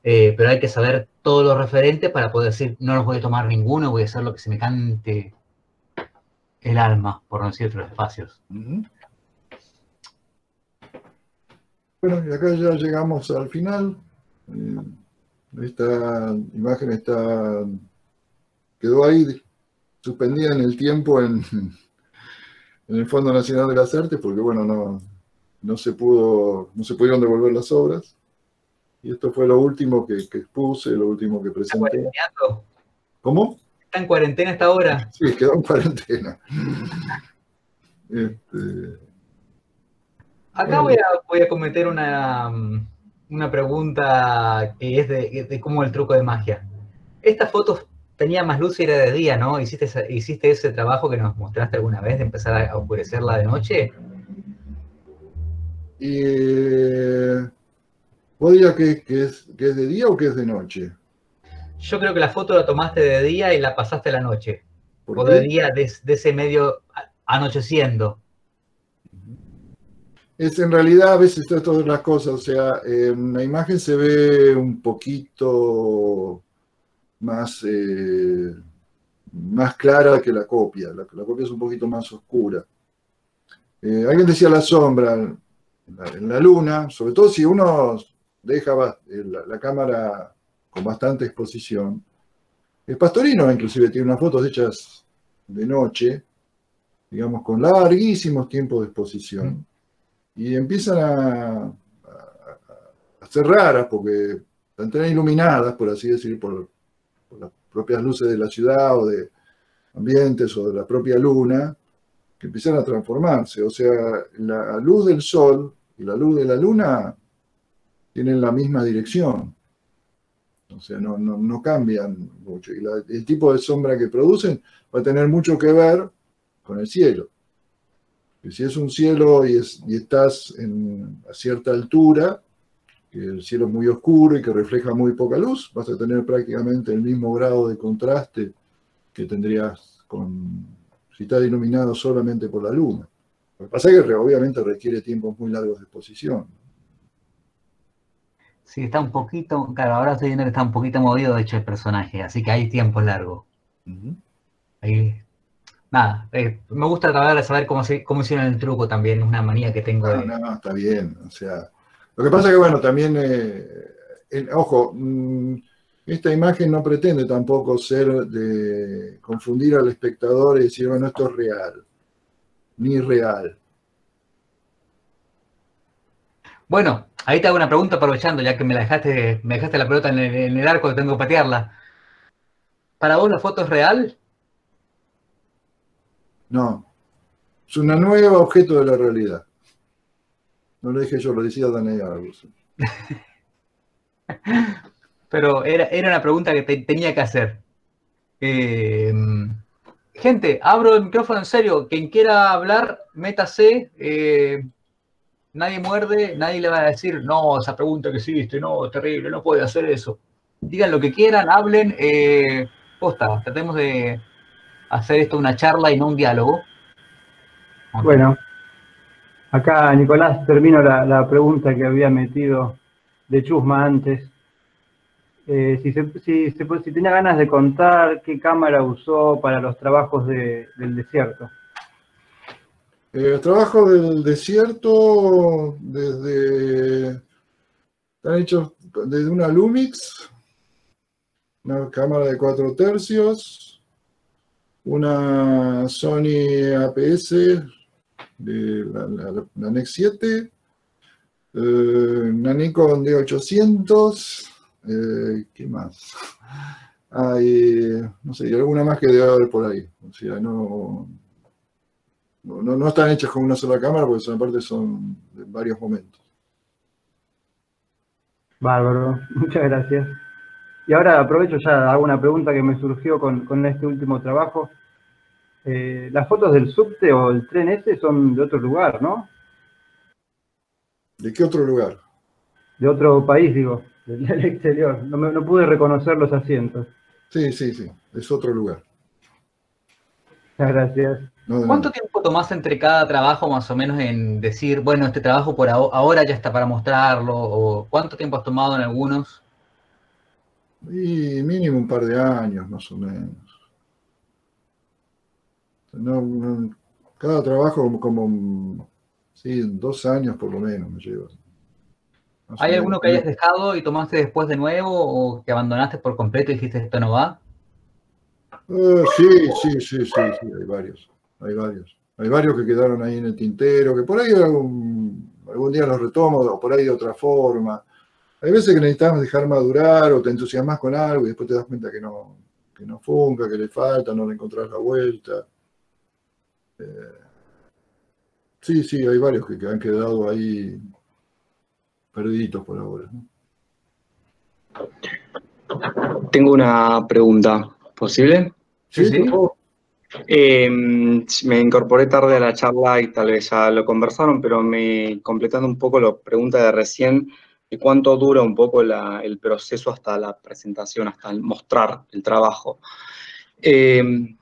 Eh, pero hay que saber todo lo referente para poder decir, no los voy a tomar ninguno, voy a hacer lo que se me cante el alma, por no decir otros espacios. Bueno, y acá ya llegamos al final. Eh, esta imagen está quedó ahí suspendida en el tiempo en, en el Fondo Nacional de las Artes, porque bueno, no, no se pudo, no se pudieron devolver las obras. Y esto fue lo último que, que expuse, lo último que presenté. ¿Cómo? ¿Está en cuarentena esta hora? Sí, quedó en cuarentena. Este, Acá voy a, voy a cometer una, una pregunta que es de, de cómo el truco de magia. Estas fotos tenía más luz y era de día, ¿no? ¿Hiciste, ¿Hiciste ese trabajo que nos mostraste alguna vez de empezar a oscurecerla de noche? Eh, ¿Vos dirías que, es, es de día o que es de noche? Yo creo que la foto la tomaste de día y la pasaste la noche. o de día de, ese medio anocheciendo. Es en realidad a veces todas las cosas, o sea, en la imagen se ve un poquito más, eh, más clara que la copia, la, copia es un poquito más oscura. Eh, alguien decía la sombra en la, luna, sobre todo si uno deja la cámara con bastante exposición, el pastorino inclusive tiene unas fotos hechas de noche, digamos, con larguísimos tiempos de exposición, y empiezan a, ser raras porque están iluminadas, por así decir, por, las propias luces de la ciudad o de ambientes o de la propia luna, que empiezan a transformarse. O sea, la luz del sol y la luz de la luna tienen la misma dirección. O sea, no, cambian mucho. Y el tipo de sombra que producen va a tener mucho que ver con el cielo. Y si es un cielo y, estás a cierta altura, el cielo es muy oscuro y que refleja muy poca luz, vas a tener prácticamente el mismo grado de contraste que tendrías con, si está iluminado solamente por la luna. Lo que pasa es que obviamente requiere tiempos muy largos de exposición. Sí, está un poquito, claro, ahora estoy viendo que está un poquito movido de hecho el personaje, así que hay tiempo largo. Ahí, nada, eh, me gusta tratar de saber cómo, se, cómo hicieron el truco también, es una manía que tengo. No, no, está bien, o sea, lo que pasa es que bueno, también, eh, ojo, mm, esta imagen no pretende tampoco ser de confundir al espectador y decir, bueno, esto es real, ni real. Bueno, ahí te hago una pregunta aprovechando, ya que me la dejaste, me dejaste la pelota en el, arco que tengo que patearla. ¿Para vos la foto es real? No. Es un nuevo objeto de la realidad. No lo dije yo, lo decía Daniel Argus. Pero era, una pregunta que tenía que hacer. Eh, gente, abro el micrófono en serio. Quien quiera hablar, métase. Eh, nadie muerde, nadie le va a decir, no, esa pregunta que hiciste, no, terrible, no puede hacer eso. Digan lo que quieran, hablen, eh, posta, tratemos de hacer esto una charla y no un diálogo. Bueno, acá Nicolás termino la, pregunta que había metido de Chusma antes. Eh, si, si, tenía ganas de contar qué cámara usó para los trabajos del desierto. El trabajo del desierto, desde. Están hechos desde una Lumix, una cámara de 4 tercios, una Sony APS de la, NEX 7, eh, una Nikon D800, eh, ¿qué más? Hay, no sé, alguna más que debe haber por ahí. O sea, no, no, están hechas con una sola cámara porque son, aparte son de varios momentos. Bárbaro, muchas gracias. Y ahora aprovecho ya, hago una pregunta que me surgió con, este último trabajo. Eh, las fotos del subte o el tren ese son de otro lugar, ¿no? ¿De qué otro lugar? De otro país, digo, del, exterior. No, no pude reconocer los asientos. Sí, sí, sí, es otro lugar. Muchas gracias. ¿Cuánto tiempo tomás entre cada trabajo más o menos en decir, bueno, este trabajo por ahora ya está para mostrarlo? ¿O cuánto tiempo has tomado en algunos? Y mínimo un par de años más o menos. Cada trabajo como, sí, dos años por lo menos me lleva. ¿Hay alguno que hayas dejado y tomaste después de nuevo o que abandonaste por completo y dijiste esto no va? Eh, sí, sí, sí, sí, sí, hay varios hay varios. Hay varios que quedaron ahí en el tintero, que por ahí algún, día los retomo, o por ahí de otra forma. Hay veces que necesitas dejar madurar o te entusiasmas con algo y después te das cuenta que no, que no funca, que le falta, no le encontrás la vuelta. Eh, sí, sí, hay varios que, han quedado ahí perdidos por ahora. Tengo una pregunta, ¿posible? Sí, sí. Eh, me incorporé tarde a la charla y tal vez ya lo conversaron, pero me completando un poco la pregunta de recién, de cuánto dura un poco el proceso hasta la presentación, hasta mostrar el trabajo. Eh,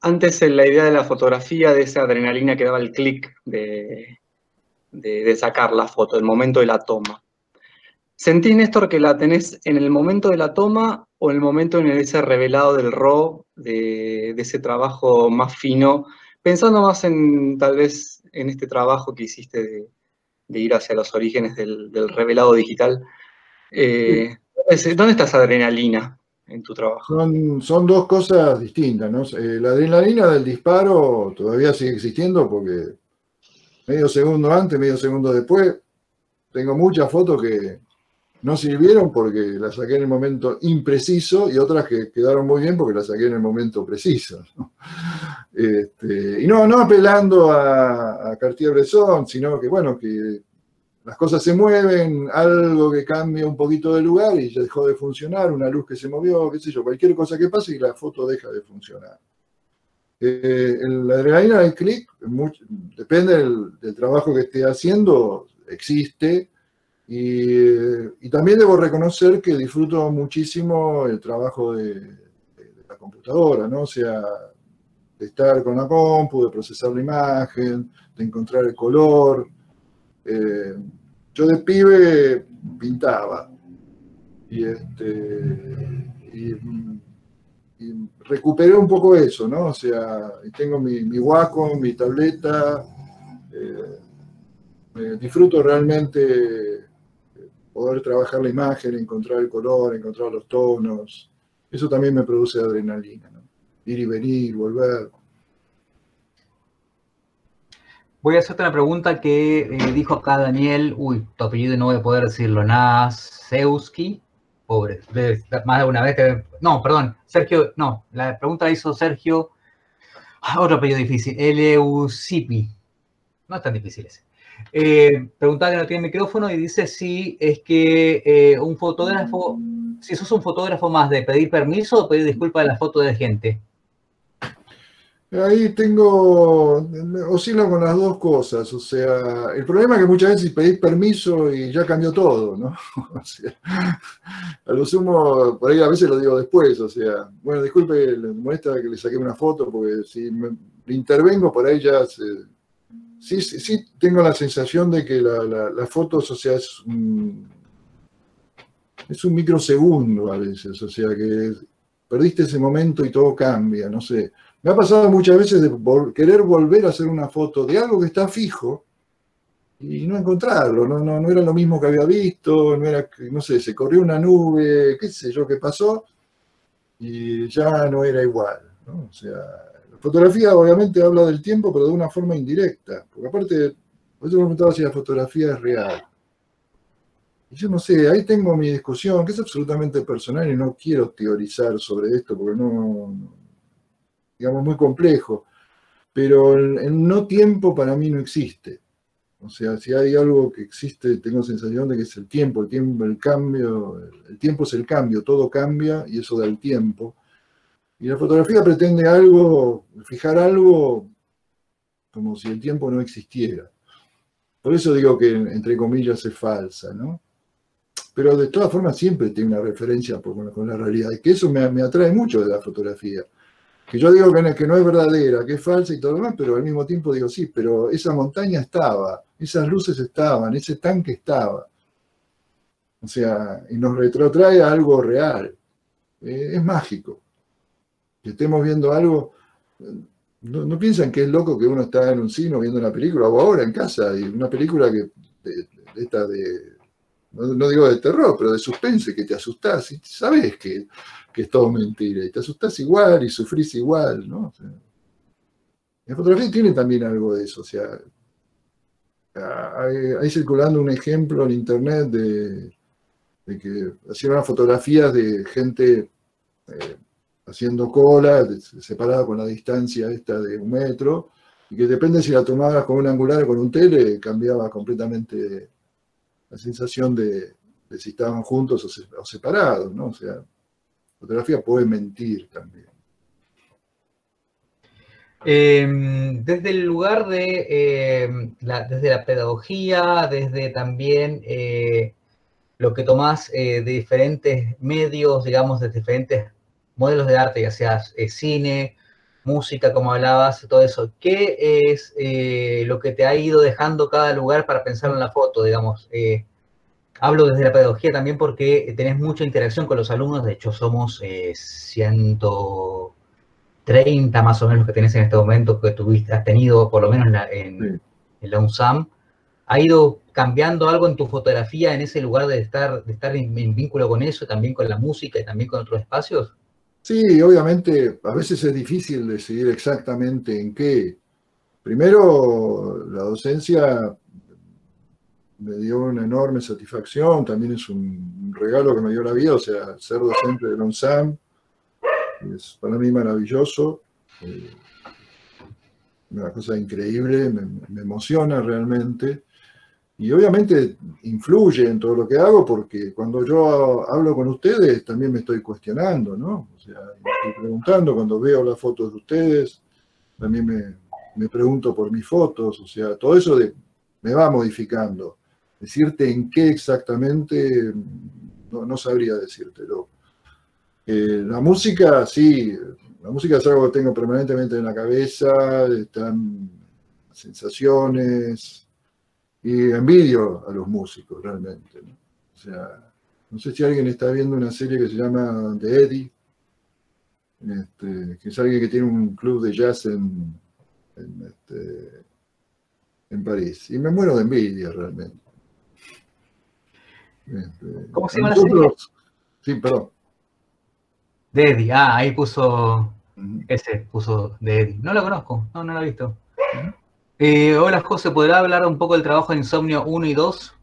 antes en la idea de la fotografía, de esa adrenalina que daba el clic de, de, sacar la foto, el momento de la toma. ¿Sentís, Néstor, que la tenés en el momento de la toma o en el momento en ese revelado del RAW, de, ese trabajo más fino, pensando más en tal vez en este trabajo que hiciste de, ir hacia los orígenes del, revelado digital? Eh, ¿Dónde está esa adrenalina en tu trabajo? Son, dos cosas distintas, ¿no? Eh, la adrenalina del disparo todavía sigue existiendo porque medio segundo antes, medio segundo después. Tengo muchas fotos que no sirvieron porque las saqué en el momento impreciso y otras que quedaron muy bien porque las saqué en el momento preciso. Este, y no, no apelando a, Cartier-Bresson, sino que, bueno, que las cosas se mueven, algo que cambia un poquito de lugar y ya dejó de funcionar, una luz que se movió, qué sé yo, cualquier cosa que pase y la foto deja de funcionar. Eh, la adrenalina del clic, depende del, trabajo que esté haciendo, existe. Y, también debo reconocer que disfruto muchísimo el trabajo de, la computadora, ¿no? O sea, de estar con la compu, de procesar la imagen, de encontrar el color. Eh, yo de pibe pintaba. Y, este, y recuperé un poco eso, ¿no? O sea, tengo mi, mi Wacom, mi tableta, eh, disfruto realmente eh, poder trabajar la imagen, encontrar el color, encontrar los tonos. Eso también me produce adrenalina, ¿no? Ir y venir, volver. Voy a hacerte una pregunta que eh, dijo acá Daniel, uy, tu apellido no voy a poder decirlo, Naseuski, pobre, más de una vez que... No, perdón, Sergio, no, la pregunta hizo Sergio, ah, otro apellido difícil, Eleusipi, no es tan difícil ese. Eh, preguntaba que no tiene micrófono y dice si es que eh, un fotógrafo, si sos un fotógrafo más de pedir permiso o pedir disculpas de la foto de gente. Ahí tengo, oscilo con las dos cosas, o sea, el problema es que muchas veces pedís permiso y ya cambió todo, ¿no? O sea, a lo sumo, por ahí a veces lo digo después, o sea, bueno, disculpe, le molesta que le saqué una foto, porque si me, intervengo por ahí ya sí, sí, sí, tengo la sensación de que la, la, foto, o sea, es un, es un microsegundo a veces, o sea, que perdiste ese momento y todo cambia, no sé. Me ha pasado muchas veces de querer volver a hacer una foto de algo que está fijo y no encontrarlo, no, era lo mismo que había visto, no era, no sé, se corrió una nube, qué sé yo qué pasó, y ya no era igual. O sea, la fotografía obviamente habla del tiempo, pero de una forma indirecta, porque aparte, vos te preguntaba si la fotografía es real. Y yo no sé, ahí tengo mi discusión, que es absolutamente personal y no quiero teorizar sobre esto porque no, digamos, muy complejo. Pero el, no tiempo para mí no existe. O sea, si hay algo que existe, tengo sensación de que es el tiempo, el tiempo, el cambio, el, tiempo es el cambio, todo cambia y eso da el tiempo. Y la fotografía pretende algo, fijar algo como si el tiempo no existiera. Por eso digo que, entre comillas, es falsa, ¿no? Pero de todas formas siempre tiene una referencia con, la realidad, y que eso me, me atrae mucho de la fotografía que yo digo que no, es verdadera, que es falsa y todo lo demás, pero al mismo tiempo digo, sí, pero esa montaña estaba, esas luces estaban, ese tanque estaba. O sea, y nos retrotrae a algo real. Eh, es mágico. Que estemos viendo algo, no, piensan que es loco que uno está en un cine viendo una película, o ahora en casa, y una película que de, de, no, digo de terror, pero de suspense, que te asustás y sabes que que es todo mentira. Y te asustás igual y sufrís igual, ¿no? la fotografía tiene también algo de eso. O sea, hay, circulando un ejemplo en internet de, que hacían unas fotografías de gente eh, haciendo cola, separada con la distancia esta de un metro, y que depende si la tomabas con un angular o con un tele, cambiaba completamente la sensación de, si estaban juntos o, separados, ¿no? O sea, fotografía puede mentir también. Em, desde el lugar de, em, la, desde la pedagogía, desde también eh, lo que tomás eh, de diferentes medios, digamos, de diferentes modelos de arte, ya sea eh, cine, música, como hablabas, todo eso. ¿Qué es lo que te ha ido dejando cada lugar para pensar en la foto, digamos? Hablo desde la pedagogía también porque tenés mucha interacción con los alumnos, de hecho somos 130 más o menos que tenés en este momento, que tuviste, has tenido por lo menos en la, UNSAM. ¿Ha ido cambiando algo en tu fotografía en ese lugar de estar, de estar en vínculo con eso, también con la música y también con otros espacios? Sí, obviamente, a veces es difícil decidir exactamente en qué. Primero, la docencia me dio una enorme satisfacción, también es un regalo que me dio la vida, o sea, ser docente de LONSAM es para mí maravilloso, eh, una cosa increíble, me emociona realmente. Y obviamente influye en todo lo que hago porque cuando yo hablo con ustedes también me estoy cuestionando, ¿no? O sea, me estoy preguntando, cuando veo las fotos de ustedes, también me, me pregunto por mis fotos, o sea, todo eso de, me va modificando. Decirte en qué exactamente, no, no sabría decírtelo. Eh, la música, sí, la música es algo que tengo permanentemente en la cabeza, están sensaciones, y envidio a los músicos realmente. O sea, no sé si alguien está viendo una serie que se llama The Eddie, este, que es alguien que tiene un club de jazz en, en, este, en París. Y me muero de envidia realmente. Este, ¿Cómo se llama la serie? Sí, perdón. The Eddie, ah, ahí puso, ese puso The Eddie. No lo conozco, no, no lo he visto. Eh, hola José, ¿podrá hablar un poco del trabajo de Insomnio 1 y 2?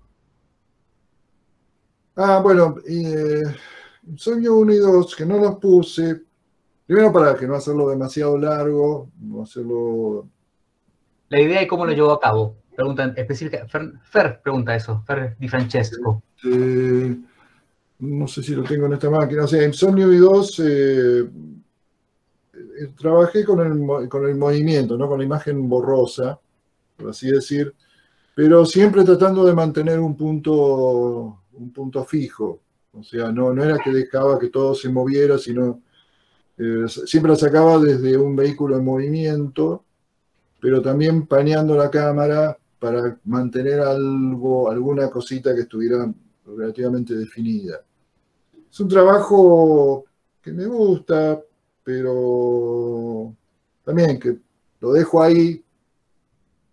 Ah, bueno, eh, Insomnio 1 y 2, que no los puse, primero para que no hacerlo demasiado largo, no hacerlo... La idea de cómo lo llevó a cabo, pregunta específica, Fer, pregunta eso, Fer Di Francesco. Este, no sé si lo tengo en esta máquina, o sea, Insomnio y 2... Eh, trabajé con el, con el movimiento, ¿no? con la imagen borrosa, por así decir, pero siempre tratando de mantener un punto, un punto fijo. O sea, no, no era que dejaba que todo se moviera, sino eh, siempre la sacaba desde un vehículo en movimiento, pero también paneando la cámara para mantener algo, alguna cosita que estuviera relativamente definida. Es un trabajo que me gusta, pero también que lo dejo ahí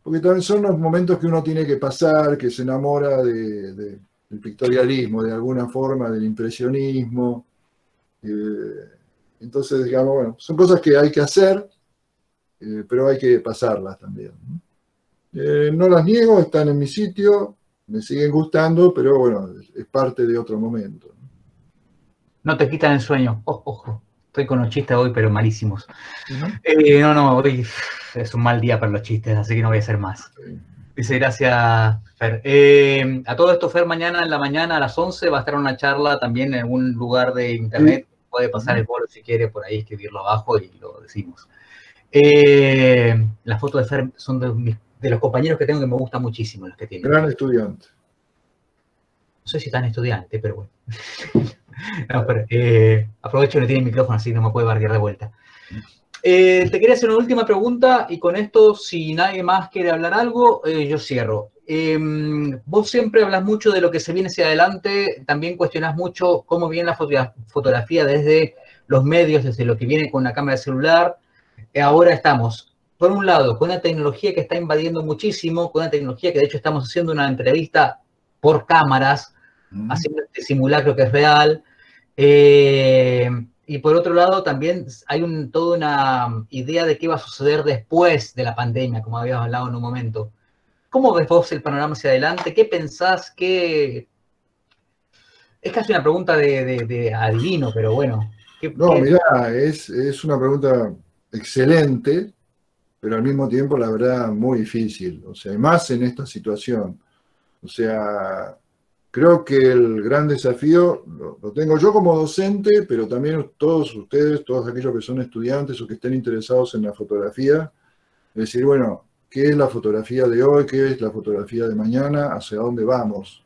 porque también son los momentos que uno tiene que pasar, que se enamora del pictorialismo, de alguna forma, del impresionismo. Eh, entonces, digamos, bueno, son cosas que hay que hacer, eh, pero hay que pasarlas también. Eh, ¿no? las niego, están en mi sitio, me siguen gustando, pero bueno, es parte de otro momento. No te quitan el sueño, ojo. Estoy con los chistes hoy, pero malísimos. Eh, no, no, hoy es un mal día para los chistes, así que no voy a hacer más. Dice, gracias, Fer. Eh, a todo esto, Fer, mañana en la mañana a las 11 va a estar una charla también en algún lugar de internet. Puede pasar el bolo si quiere por ahí, escribirlo abajo y lo decimos. Eh, las fotos de Fer son de, de, los compañeros que tengo que me gustan muchísimo, los que tienen. Gran estudiante. No sé si tan estudiante, pero bueno. No, pero, eh, aprovecho que no tiene micrófono, así no me puede bardear de vuelta. Eh, te quería hacer una última pregunta y con esto, si nadie más quiere hablar algo, eh, yo cierro. Em, vos siempre hablas mucho de lo que se viene hacia adelante, también cuestionás mucho cómo viene la fotografía desde los medios, desde lo que viene con la cámara de celular. ahora estamos, por un lado, con una tecnología que está invadiendo muchísimo, con una tecnología que de hecho estamos haciendo una entrevista por cámaras, haciendo este simulacro que es real. Eh, y por otro lado, también hay un, toda una idea de qué va a suceder después de la pandemia, como habíamos hablado en un momento. ¿Cómo ves vos el panorama hacia adelante? ¿Qué pensás? ¿Qué... Es casi una pregunta de, adivino, pero bueno. no, mira, es, es una pregunta excelente, pero al mismo tiempo, la verdad, muy difícil. O sea, más en esta situación. O sea, Creo que el gran desafío lo, tengo yo como docente, pero también todos ustedes, todos aquellos que son estudiantes o que estén interesados en la fotografía, decir, bueno, ¿qué es la fotografía de hoy? ¿Qué es la fotografía de mañana? ¿Hacia dónde vamos?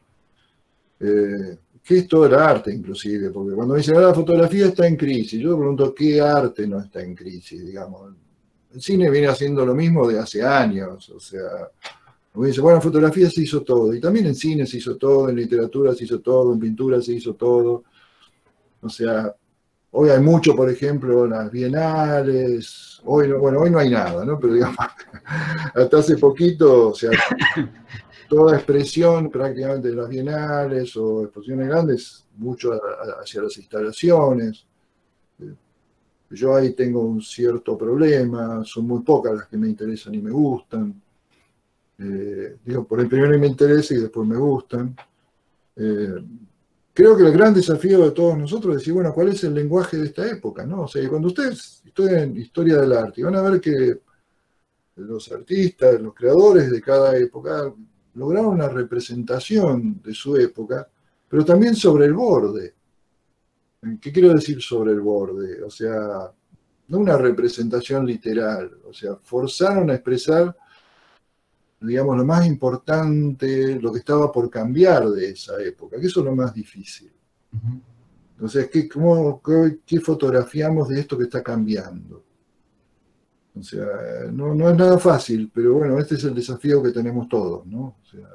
Eh, ¿Qué es todo el arte inclusive? Porque cuando dicen, ah, la fotografía está en crisis, yo pregunto, ¿qué arte no está en crisis? Digamos, el cine viene haciendo lo mismo de hace años, o sea, bueno, en fotografía se hizo todo, y también en cine se hizo todo, en literatura se hizo todo, en pintura se hizo todo. O sea, hoy hay mucho, por ejemplo, en las bienales, hoy no, bueno, hoy no hay nada, ¿no? Pero digamos, hasta hace poquito, o sea, toda expresión prácticamente de las bienales o exposiciones grandes, mucho hacia las instalaciones. Yo ahí tengo un cierto problema, son muy pocas las que me interesan y me gustan. Eh, digo, por el primero me interesa y después me gustan. Eh, creo que el gran desafío de todos nosotros es decir, bueno, ¿cuál es el lenguaje de esta época? ¿no? O sea, cuando ustedes estudian historia del arte, van a ver que los artistas, los creadores de cada época lograron una representación de su época, pero también sobre el borde. ¿Qué quiero decir sobre el borde? O sea, no una representación literal, o sea, forzaron a expresar, digamos, lo más importante, lo que estaba por cambiar de esa época, que eso es lo más difícil. Entonces, ¿qué, cómo, qué, fotografiamos de esto que está cambiando? O sea, no, no, es nada fácil, pero bueno, este es el desafío que tenemos todos, ¿no? O sea,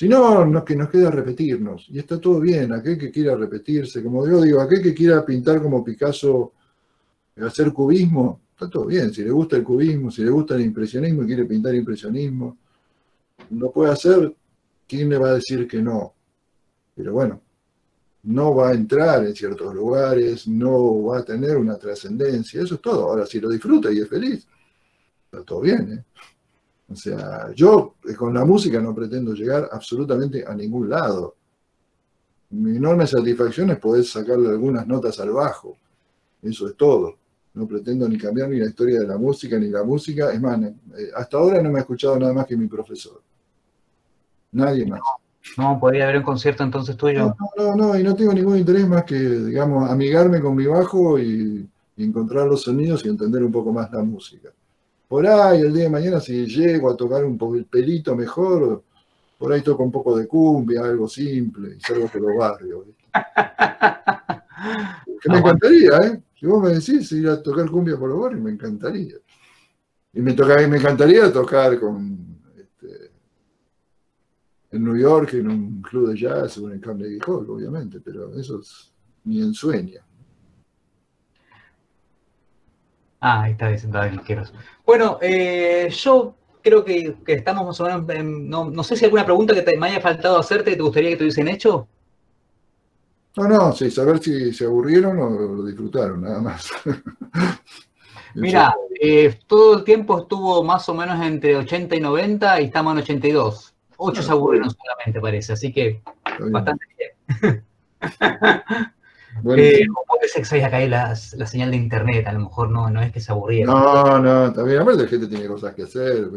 si no, no, que nos queda repetirnos. Y está todo bien, aquel que quiera repetirse, como yo digo, aquel que quiera pintar como Picasso, hacer cubismo, está todo bien. Si le gusta el cubismo, si le gusta el impresionismo y quiere pintar impresionismo, lo puede hacer, ¿quién le va a decir que no? Pero bueno, no va a entrar en ciertos lugares, no va a tener una trascendencia, eso es todo. Ahora, si lo disfruta y es feliz, está todo bien, ¿eh? O sea, yo eh, con la música no pretendo llegar absolutamente a ningún lado. Mi enorme satisfacción es poder sacarle algunas notas al bajo. Eso es todo. No pretendo ni cambiar ni la historia de la música, ni la música. Es más, eh, hasta ahora no me ha escuchado nada más que mi profesor. Nadie más. No, podría haber un concierto entonces tuyo. No, no, no, y no tengo ningún interés más que, digamos, amigarme con mi bajo y encontrar los sonidos y entender un poco más la música. Por ahí el día de mañana si llego a tocar un poco el pelito mejor, por ahí toco un poco de cumbia, algo simple, y salgo por los barrios. Que me encantaría, ¿eh? Si vos me decís ir a tocar cumbia por los barrios, me encantaría. Y me, toca, me encantaría tocar con este, en New York, en un club de jazz o en el Carnegie Hall, obviamente, pero eso es mi ensueño. Ah, ahí está sentado en izquierdos. Bueno, eh, yo creo que, estamos más o menos. no, sé si alguna pregunta que te, me haya faltado hacerte que te gustaría que te hubiesen hecho. No, no, sí, saber si se aburrieron o lo disfrutaron, nada más. Mira, eh, todo el tiempo estuvo más o menos entre 80 y 90 y estamos en 82. Ocho se aburrieron solamente, parece, así que bastante bien. Bueno, eh, puede ser que se haya caído la, señal de internet, a lo mejor no, no es que se aburrieron. No, no, también, la gente tiene cosas que hacer,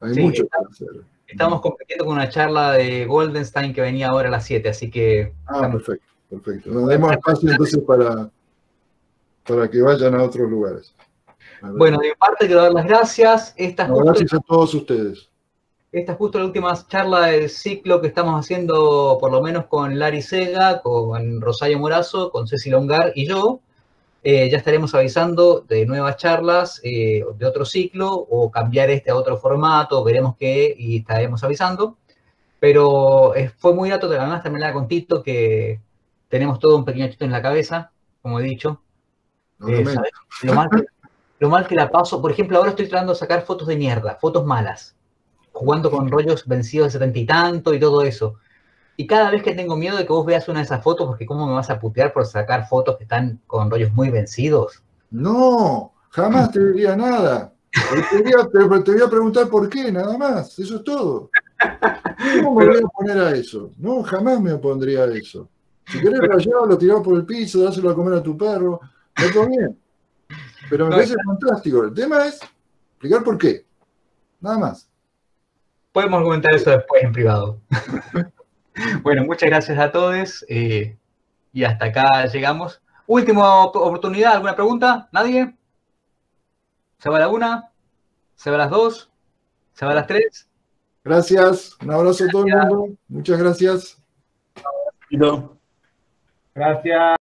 hay mucho que hacer. Estamos compitiendo con una charla de Goldenstein que venía ahora a las 7, así que... Ah, perfecto, perfecto. Nos demos espacio entonces para, para que vayan a otros lugares. bueno, de mi parte quiero dar las gracias. Estas gracias a todos ustedes. Esta es justo la última charla del ciclo que estamos haciendo, por lo menos con Larry Sega, con Rosario Morazo, con Ceci Longar y yo. Eh, ya estaremos avisando de nuevas charlas eh, de otro ciclo o cambiar este a otro formato, veremos qué y estaremos avisando. Pero eh, fue muy grato, además también la con Tito, que tenemos todo un pequeño chito en la cabeza, como he dicho. Lo, mal que, lo mal que la paso, por ejemplo, ahora estoy tratando de sacar fotos de mierda, fotos malas jugando con rollos vencidos de setenta y tanto y todo eso. Y cada vez que tengo miedo de que vos veas una de esas fotos, porque cómo me vas a putear por sacar fotos que están con rollos muy vencidos. No, jamás te diría nada. Te, voy a preguntar por qué, nada más. Eso es todo. ¿Cómo me voy a oponer a eso? No, jamás me opondría a eso. Si querés rayarlo, lo tirás por el piso, dáselo a comer a tu perro, está todo bien. Pero me parece fantástico. El tema es explicar por qué. Nada más. Podemos comentar eso después en privado. bueno, muchas gracias a todos eh, y hasta acá llegamos. Última oportunidad, ¿alguna pregunta? ¿Nadie? ¿Se va la una? ¿Se va las dos? ¿Se va las tres? Gracias, un abrazo a todo el mundo. Muchas gracias. Gracias.